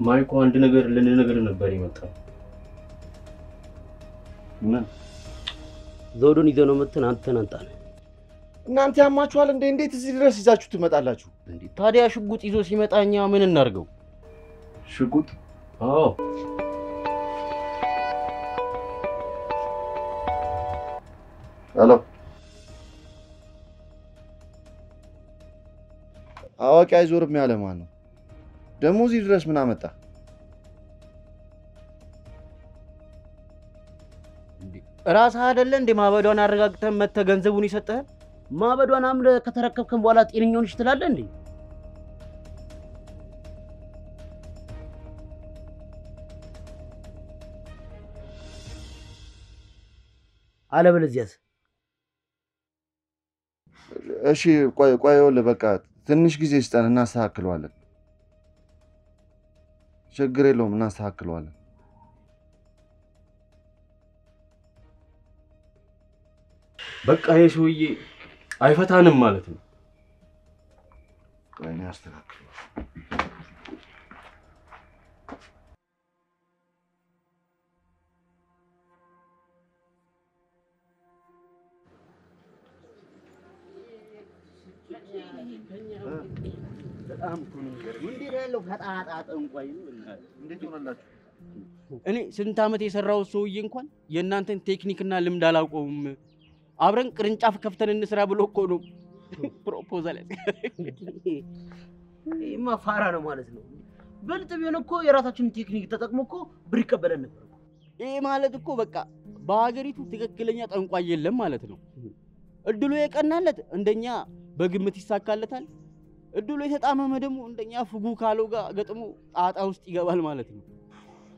[SPEAKER 5] ማይኮ አንድ ነገር ልንነግርህ ነበር የመጣው።
[SPEAKER 3] ምን
[SPEAKER 2] ዘውዱን ይዘህ ነው መተን አንተን አንጣን።
[SPEAKER 3] እናንተ ያማችኋል እንዴ? እንዴት እዚህ ድረስ ይዛችሁ ትመጣላችሁ?
[SPEAKER 5] ታዲያ ሽጉጥ ይዞ ሲመጣ እኛ ምን እናድርገው?
[SPEAKER 3] ሽጉጥ?
[SPEAKER 5] አዎ
[SPEAKER 3] ሄሎ፣ አዋቂ አይዞርም ያለ ማን ነው? ደግሞ እዚህ ድረስ ምን አመጣ?
[SPEAKER 5] ራስህ አይደለ እንዴ ማበዷን አረጋግተን መተህ ገንዘቡን ይሰጠህን?
[SPEAKER 2] ማበዷን አምረህ ከተረከብከን በኋላ ጤነኛ ሆነሽ ትላለህ እንዴ? አለበለዚያስ
[SPEAKER 3] እሺ ቆይ ቆይ፣ ይኸውልህ በቃ ትንሽ ጊዜ ስጠን፣ እናስተካክለዋለን። ችግር የለውም፣ እናስተካክለዋለን።
[SPEAKER 5] በቃ ይሄ ሰውዬ አይፈታንም ማለት ነው።
[SPEAKER 3] ቆይ እኔ አስተካክለዋለሁ።
[SPEAKER 2] በጣም እኮ ነው የሚገርመው። እንዴት ያለው ፈጣጣ ጠንቋይ ነው!
[SPEAKER 3] እንዴት ሆነላችሁ?
[SPEAKER 5] እኔ ስንት ዓመት የሰራው ሰውዬ እንኳን የእናንተን technic ና ልምድ አላውቀውም። አብረን ቅርንጫፍ ከፍተን እንስራ ብሎ እኮ ነው proposal
[SPEAKER 2] ይሄማ ፋራ ነው ማለት ነው። ብልጥ ቢሆን እኮ የራሳችንን technic ተጠቅሞ እኮ ብር ይቀበለን ነበር።
[SPEAKER 5] ይሄ ማለት እኮ በቃ በሀገሪቱ ትክክለኛ ጠንቋይ የለም ማለት ነው። እድሉ የቀናለት እንደኛ በግምት ይሳካለታል። እድሉ የተጣመመ ደግሞ እንደኛ ፉገ ካለው ጋር ገጥሞ ጣጣ ውስጥ ይገባል ማለት ነው።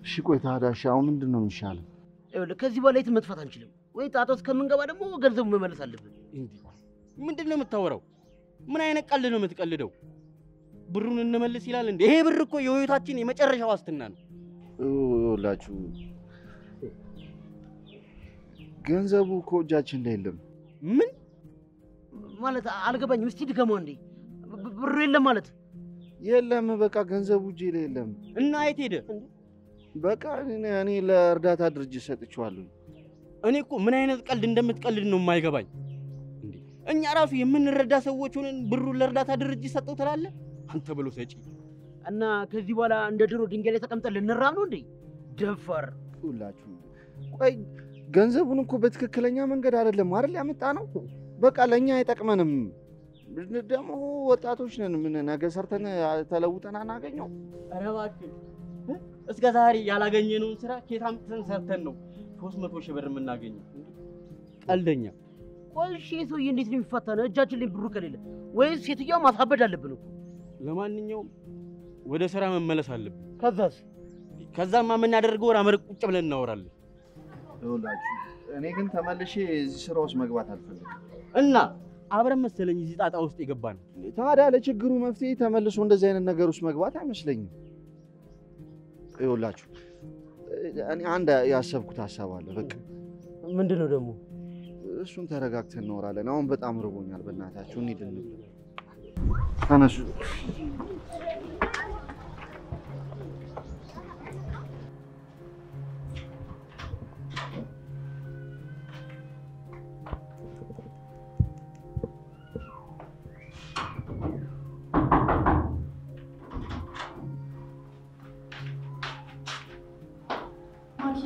[SPEAKER 3] እሺ ቆይ ታዲያ እሺ፣ አሁን ምንድን ነው የሚሻለው?
[SPEAKER 2] ይኸውልህ ከዚህ በላይ የትም መጥፋት አንችልም። ወይ ጣጣ ውስጥ ከምንገባ ደግሞ ገንዘቡ መመለስ አለብን።
[SPEAKER 5] ምንድን ነው የምታወራው? ምን አይነት ቀልድ ነው የምትቀልደው? ብሩን እንመልስ ይላል እንዴ? ይሄ ብር እኮ የህይወታችን የመጨረሻ ዋስትና ነው።
[SPEAKER 3] ይኸውላችሁ ገንዘቡ እኮ እጃችን ላይ የለም።
[SPEAKER 2] ምን ማለት አልገባኝም። እስቲ ድገመው እንዴ። ብሩ የለም ማለት
[SPEAKER 3] የለም በቃ ገንዘቡ እጄ ላይ የለም።
[SPEAKER 5] እና የት ሄደ?
[SPEAKER 3] በቃ እኔ ለእርዳታ ድርጅት ሰጥቼዋለሁ።
[SPEAKER 5] እኔ እኮ ምን አይነት ቀልድ እንደምትቀልድ ነው የማይገባኝ። እንዴ እኛ ራሱ የምንረዳ ሰዎች ሆነን ብሩን ለእርዳታ ድርጅት ሰጠው ትላለህ? አንተ ብሎ ሰጪ
[SPEAKER 2] እና ከዚህ በኋላ እንደ ድሮ ድንጋይ ላይ ተቀምጠን ልንራብ ነው እንዴ? ደፋር
[SPEAKER 3] ሁላችሁ ቆይ ገንዘቡን እኮ በትክክለኛ መንገድ አይደለም አይደል ያመጣ ነው። በቃ ለእኛ አይጠቅመንም። ደግሞ ወጣቶች ነን። ምን ነገ ሰርተን ተለውጠን አናገኘው?
[SPEAKER 5] ኧረ እባክህ እስከ ዛሬ ያላገኘነውን ስራ ኬት አምጥተን ሰርተን ነው ሶስት መቶ ሺህ ብር የምናገኘው? ቀልደኛ
[SPEAKER 2] ይህ ሰውዬ እንዴት ነው የሚፈታነው? እጃችን ላይ ብሩ ከሌለ ወይስ ሴትዮዋ ማሳበድ አለብን እኮ?
[SPEAKER 5] ለማንኛውም ወደ ስራ መመለስ አለብን።
[SPEAKER 2] ከዛስ?
[SPEAKER 5] ከዛማ የምናደርገው አመረቅ ቁጭ ብለን እናወራለን።
[SPEAKER 3] ይኸውላችሁ እኔ ግን ተመልሼ እዚህ ስራ ውስጥ መግባት አልፈልግም።
[SPEAKER 5] እና አብረን መሰለኝ እዚህ ጣጣ ውስጥ የገባ ነው።
[SPEAKER 3] ታዲያ ለችግሩ መፍትሄ ተመልሶ እንደዚህ አይነት ነገር ውስጥ መግባት አይመስለኝም። ይኸውላችሁ እኔ አንድ ያሰብኩት ሀሳብ አለ። በቃ
[SPEAKER 2] ምንድን ነው ደግሞ?
[SPEAKER 3] እሱን ተረጋግተን እናወራለን። አሁን በጣም ርቦኛል። በእናታችሁ እንሂድ እንብላ። ተነሱ።
[SPEAKER 12] ማኪ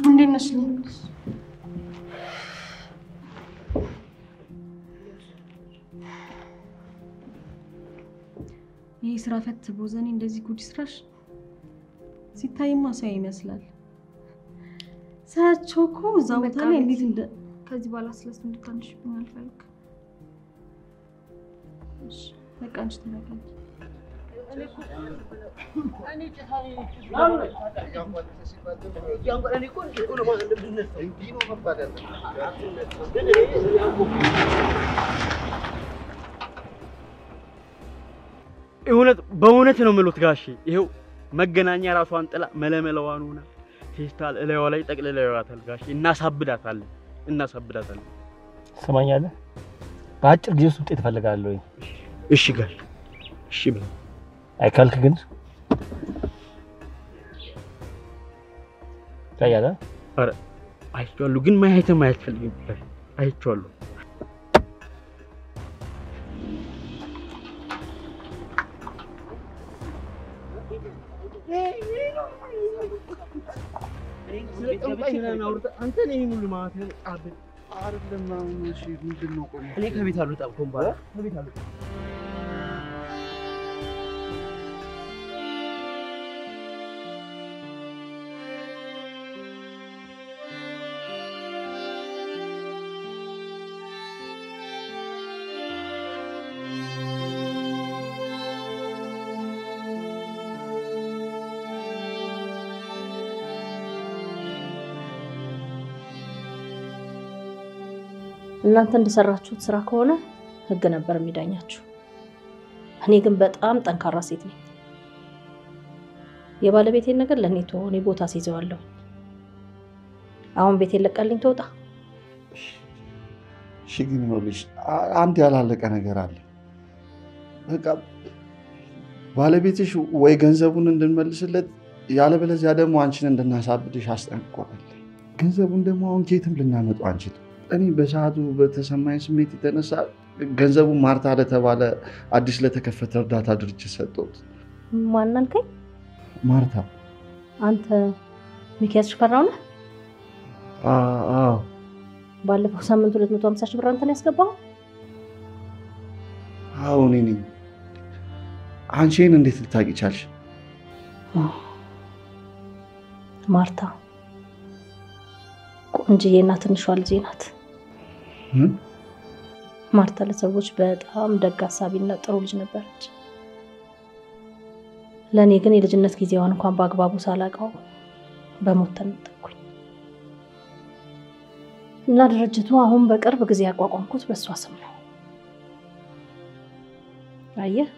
[SPEAKER 12] እንዴት ነሽ?
[SPEAKER 18] ይህ ስራ ፈት ቦዘኔ እንደዚህ ጉድ ስራሽ ሲታይማ ሰው ይመስላል። ሳያቸው እኮ እዛ ቦታ ላይ እንዴት እንደ
[SPEAKER 6] ከዚህ በኋላ ስለሱ እንድታንሽብኝ አልፈልግም።
[SPEAKER 18] እሺ፣ በቃ አንቺ ተረጋጊ።
[SPEAKER 5] እውነት በእውነት ነው የምሉት ጋሼ፣ ይኸው መገናኛ ራሷን ጥላ መለመለዋን ሆና ፌስታል እላይዋ ላይ ጠቅልለዋታል ጋሼ። እናሳብዳታለን እናሳብዳታለን።
[SPEAKER 15] ትሰማኛለህ? በአጭር ጊዜ ውስጥ ውጤት እፈልጋለሁ።
[SPEAKER 5] እሺ ጋሼ፣ እሺ ብለህ
[SPEAKER 15] አይካልክ ግን ታያለ
[SPEAKER 5] ኧረ አይቼዋለሁ፣ ግን ማየትም አያስፈልግም ጋሼ፣ አይቼዋለሁ። አንተ ነህ ሙሉ ማለት
[SPEAKER 16] እናንተ እንደሰራችሁት ስራ ከሆነ ህግ ነበር የሚዳኛችሁ። እኔ ግን በጣም ጠንካራ ሴት ነኝ። የባለቤቴን ነገር ለእኔ ተወው፣ እኔ ቦታ አስይዘዋለሁ። አሁን ቤቴን ለቀልኝ ትወጣ።
[SPEAKER 3] እሺ፣ ግን ይኸውልሽ አንድ ያላለቀ ነገር አለ። በቃ ባለቤትሽ ወይ ገንዘቡን እንድንመልስለት ያለበለዚያ ደግሞ አንቺን እንድናሳብድሽ አስጠንቅቆናል። ገንዘቡን ደግሞ አሁን ኬትም ልናመጡ አንችልም። እኔ በሰዓቱ በተሰማኝ ስሜት የተነሳ ገንዘቡን ማርታ ለተባለ አዲስ ለተከፈተ እርዳታ ድርጅት ሰጠሁት።
[SPEAKER 16] ማን አልከኝ?
[SPEAKER 3] ማርታ
[SPEAKER 16] አንተ ሚኪያስ ሽፈራው ነህ?
[SPEAKER 3] አዎ
[SPEAKER 16] ባለፈው ሳምንት 250 ሺህ ብር አንተ ነው ያስገባው?
[SPEAKER 3] አዎ እኔ ነኝ። አንቺ ይህን እንዴት ልታውቂ ቻልሽ?
[SPEAKER 16] ማርታ ቆንጅዬና ትንሿ ልጄ ናት።? ማርታ ለሰዎች በጣም ደግ አሳቢና ጥሩ ልጅ ነበረች። ለእኔ ግን የልጅነት ጊዜዋን እንኳን በአግባቡ ሳላውቀው በሞት ተነጠቅኩኝ። እና ድርጅቱ አሁን በቅርብ ጊዜ ያቋቋምኩት በእሷ ስም ነው። አየህ፣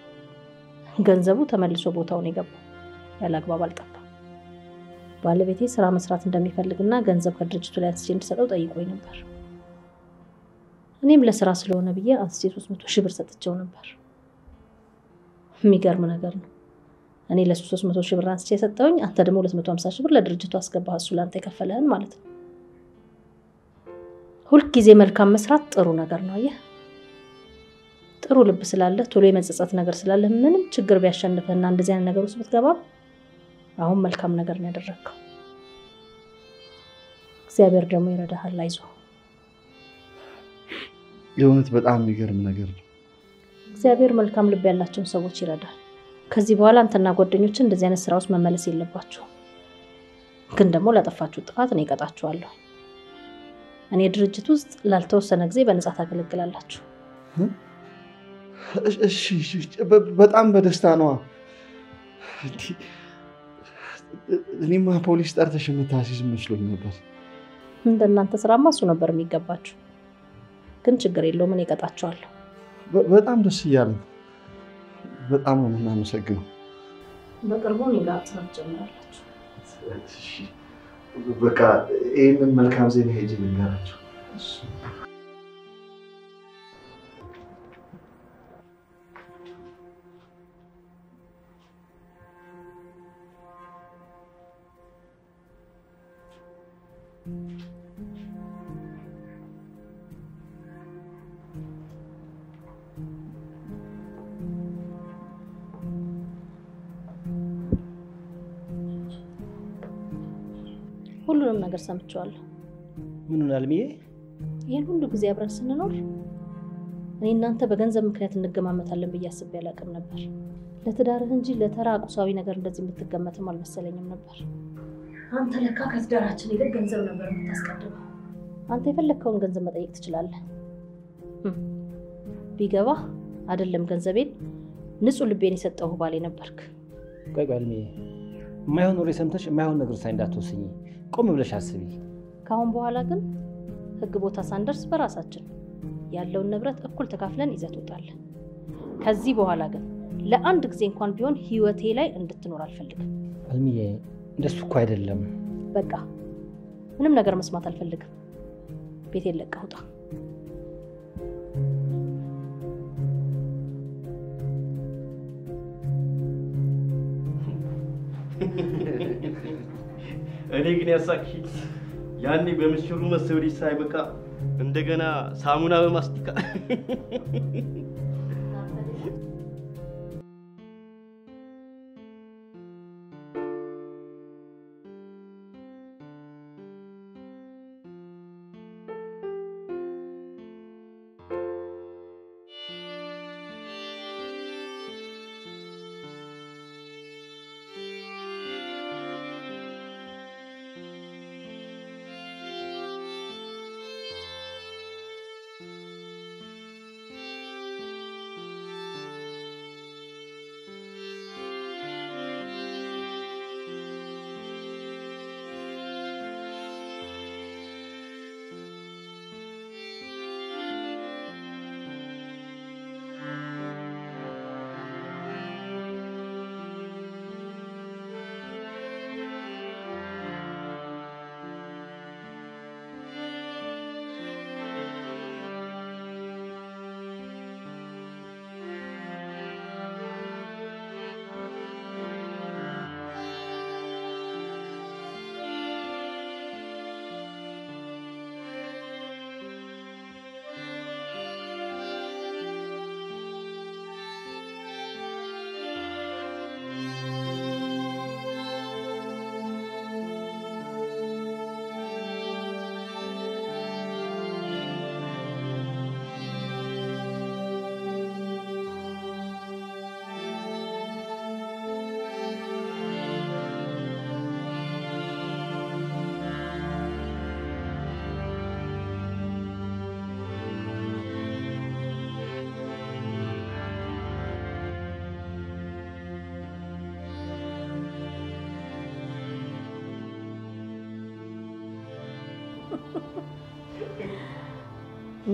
[SPEAKER 16] ገንዘቡ ተመልሶ ቦታውን የገባው ያለ አግባብ አልጠፋም። ባለቤቴ ስራ መስራት እንደሚፈልግና ገንዘብ ከድርጅቱ ላይ አንስቼ እንድሰጠው ጠይቆኝ ነበር። እኔም ለስራ ስለሆነ ብዬ አንስቼ ሶስት መቶ ሺህ ብር ሰጥቼው ነበር። የሚገርም ነገር ነው። እኔ ለሱ ሶስት መቶ ሺህ ብር አንስቼ የሰጠውኝ፣ አንተ ደግሞ ሁለት መቶ ሀምሳ ሺህ ብር ለድርጅቱ አስገባህ። እሱ ለአንተ የከፈለህን ማለት ነው። ሁልጊዜ መልካም መስራት ጥሩ ነገር ነው። አየህ ጥሩ ልብ ስላለህ ቶሎ የመጸጸት ነገር ስላለህ ምንም ችግር ቢያሸንፍህና እንደዚህ አይነት ነገር ውስጥ ብትገባ አሁን መልካም ነገር ነው ያደረግከው። እግዚአብሔር ደግሞ ይረዳሃል። አይዞህ።
[SPEAKER 3] የእውነት በጣም የሚገርም ነገር ነው።
[SPEAKER 16] እግዚአብሔር መልካም ልብ ያላቸውን ሰዎች ይረዳል። ከዚህ በኋላ አንተና ጓደኞችን እንደዚህ አይነት ስራ ውስጥ መመለስ የለባችሁም። ግን ደግሞ ላጠፋችሁ ጥፋት እኔ እቀጣችኋለሁ። እኔ ድርጅት ውስጥ ላልተወሰነ ጊዜ በነጻ ታገለግላላችሁ።
[SPEAKER 3] እሺ፣ እሺ፣ በ- በጣም በደስታ ነዋ። እኔማ ፖሊስ ጠርተሽ የምታስይዝ መስሎኝ ነበር።
[SPEAKER 16] እንደናንተ ስራማ እሱ ነበር የሚገባችሁ። ግን ችግር የለውም፣ እኔ እቀጣችኋለሁ።
[SPEAKER 3] በ- በጣም ደስ እያለ በጣም ነው የምናመሰግነው።
[SPEAKER 16] በቅርቡ እኔ ጋር ስራ ትጀምራላችሁ።
[SPEAKER 3] እሺ፣ በቃ ይህንን መልካም ዜና ሄጅ ልንገራቸው።
[SPEAKER 16] ሁሉንም ነገር ሰምቼዋለሁ።
[SPEAKER 5] ምን አልሚዬ?
[SPEAKER 16] ይህን ሁሉ ጊዜ አብረን ስንኖር እኔ እናንተ በገንዘብ ምክንያት እንገማመታለን ብዬ አስቤ አላውቅም ነበር። ለትዳርህ እንጂ ለተራ ቁሳዊ ነገር እንደዚህ የምትገመትም አልመሰለኝም ነበር። አንተ ለካ ከትዳራችን ይልቅ ገንዘብ ነበር የምታስቀድመው። አንተ የፈለግከውን ገንዘብ መጠየቅ ትችላለህ። ህም፣ ቢገባህ አይደለም ገንዘቤን ንጹህ ልቤን የሰጠው ባሌ ነበርክ።
[SPEAKER 5] ቆይ ቆይ አልሚዬ፣ የማይሆን ወሬ ሰምተሽ የማይሆን ነገር ሳይ እንዳትወስኝ፣ ቆም ብለሽ አስቢ።
[SPEAKER 16] ከአሁን በኋላ ግን ህግ ቦታ ሳንደርስ በራሳችን ያለውን ንብረት እኩል ተካፍለን ይዘህ ትወጣለህ። ከዚህ በኋላ ግን ለአንድ ጊዜ እንኳን ቢሆን ህይወቴ ላይ እንድትኖር አልፈልግም።
[SPEAKER 5] አልሚዬ፣ እንደሱ እኮ አይደለም።
[SPEAKER 16] በቃ ምንም ነገር መስማት አልፈልግም። ቤቴን ለቀህ ውጣ።
[SPEAKER 5] እኔ ግን ያሳቅሽ ያኔ በምስሉ መሰብሪ ሳይበቃ እንደገና ሳሙና በማስቲካ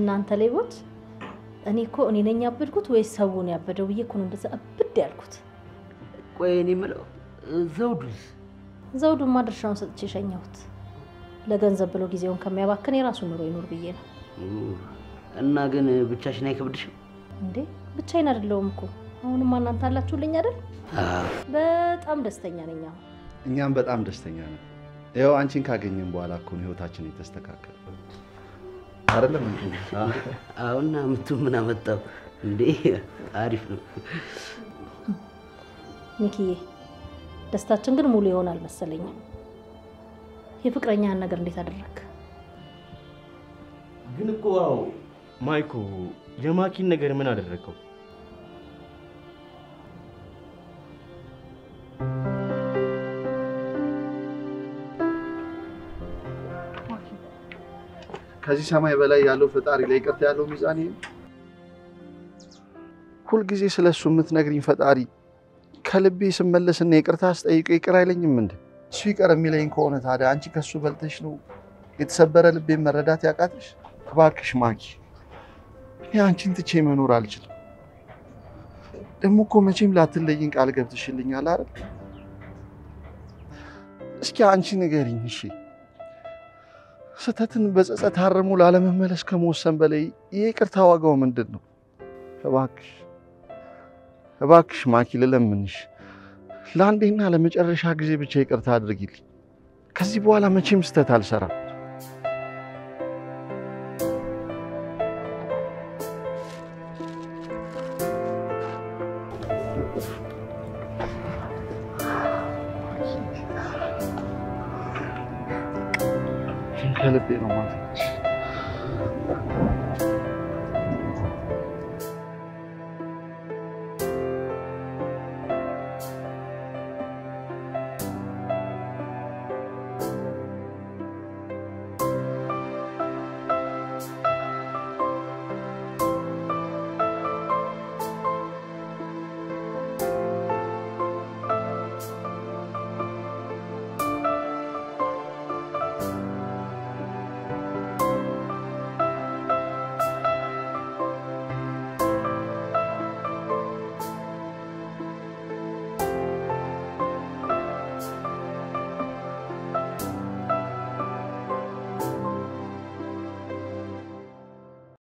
[SPEAKER 16] እናንተ ሌቦች፣ እኔ እኮ እኔ ነኝ ያበድኩት ወይስ ሰው ነው ያበደው ብዬ እኮ ነው እንደዛ እብድ ያልኩት።
[SPEAKER 2] ቆይ እኔ የምለው ዘውዱስ?
[SPEAKER 16] ዘውዱማ ድርሻውን ሰጥቼ ሸኘሁት። ለገንዘብ ብሎ ጊዜውን ከሚያባክን የራሱ ኑሮ ይኑር ብዬ ነው።
[SPEAKER 2] እና ግን ብቻሽን አይከብድሽም?
[SPEAKER 16] እንዴ ብቻዬን አይደለሁም እኮ አሁንማ እናንተ አላችሁልኝ አይደል? በጣም ደስተኛ ነኝ አሁን።
[SPEAKER 3] እኛም በጣም ደስተኛ ነን። ይኸው አንቺን ካገኘን በኋላ እኮ ነው ህይወታችን የተስተካከለ አይደለም?
[SPEAKER 2] አሁን አምቱ ምን አመጣው እንዴ? አሪፍ ነው።
[SPEAKER 16] ሚኪዬ ደስታችን ግን ሙሉ ይሆን አልመሰለኝም። የፍቅረኛህን ነገር እንዴት አደረግ?
[SPEAKER 5] ግን እኮ አዎ፣ ማይኮ የማኪን ነገር ምን አደረገው?
[SPEAKER 3] ከዚህ ሰማይ በላይ ያለው ፈጣሪ ላይ ይቅርታ ያለው ሚዛን ይሄ ሁልጊዜ ስለ እሱ የምትነግሪኝ ፈጣሪ ከልቤ ስመለስና ይቅርታ ስጠይቀው ይቅር አይለኝም እንዴ? እሱ ይቅር የሚለኝ ከሆነ ታዲያ አንቺ ከሱ በልተሽ ነው የተሰበረ ልቤን መረዳት ያቃተሽ? እባክሽ ማኪ፣ እኔ አንቺን ትቼ መኖር አልችልም። ደግሞ እኮ መቼም ላትለይኝ ቃል ገብትሽልኛል አይደል? እስኪ አንቺ ንገሪኝ እሺ ስህተትን በጸጸት አርሞ ላለመመለስ ከመወሰን በላይ የይቅርታ ዋጋው ምንድን ነው? እባክሽ እባክሽ ማኪ ልለምንሽ፣ ለአንዴና ለመጨረሻ ጊዜ ብቻ ይቅርታ አድርጊልኝ። ከዚህ በኋላ መቼም ስህተት አልሰራም።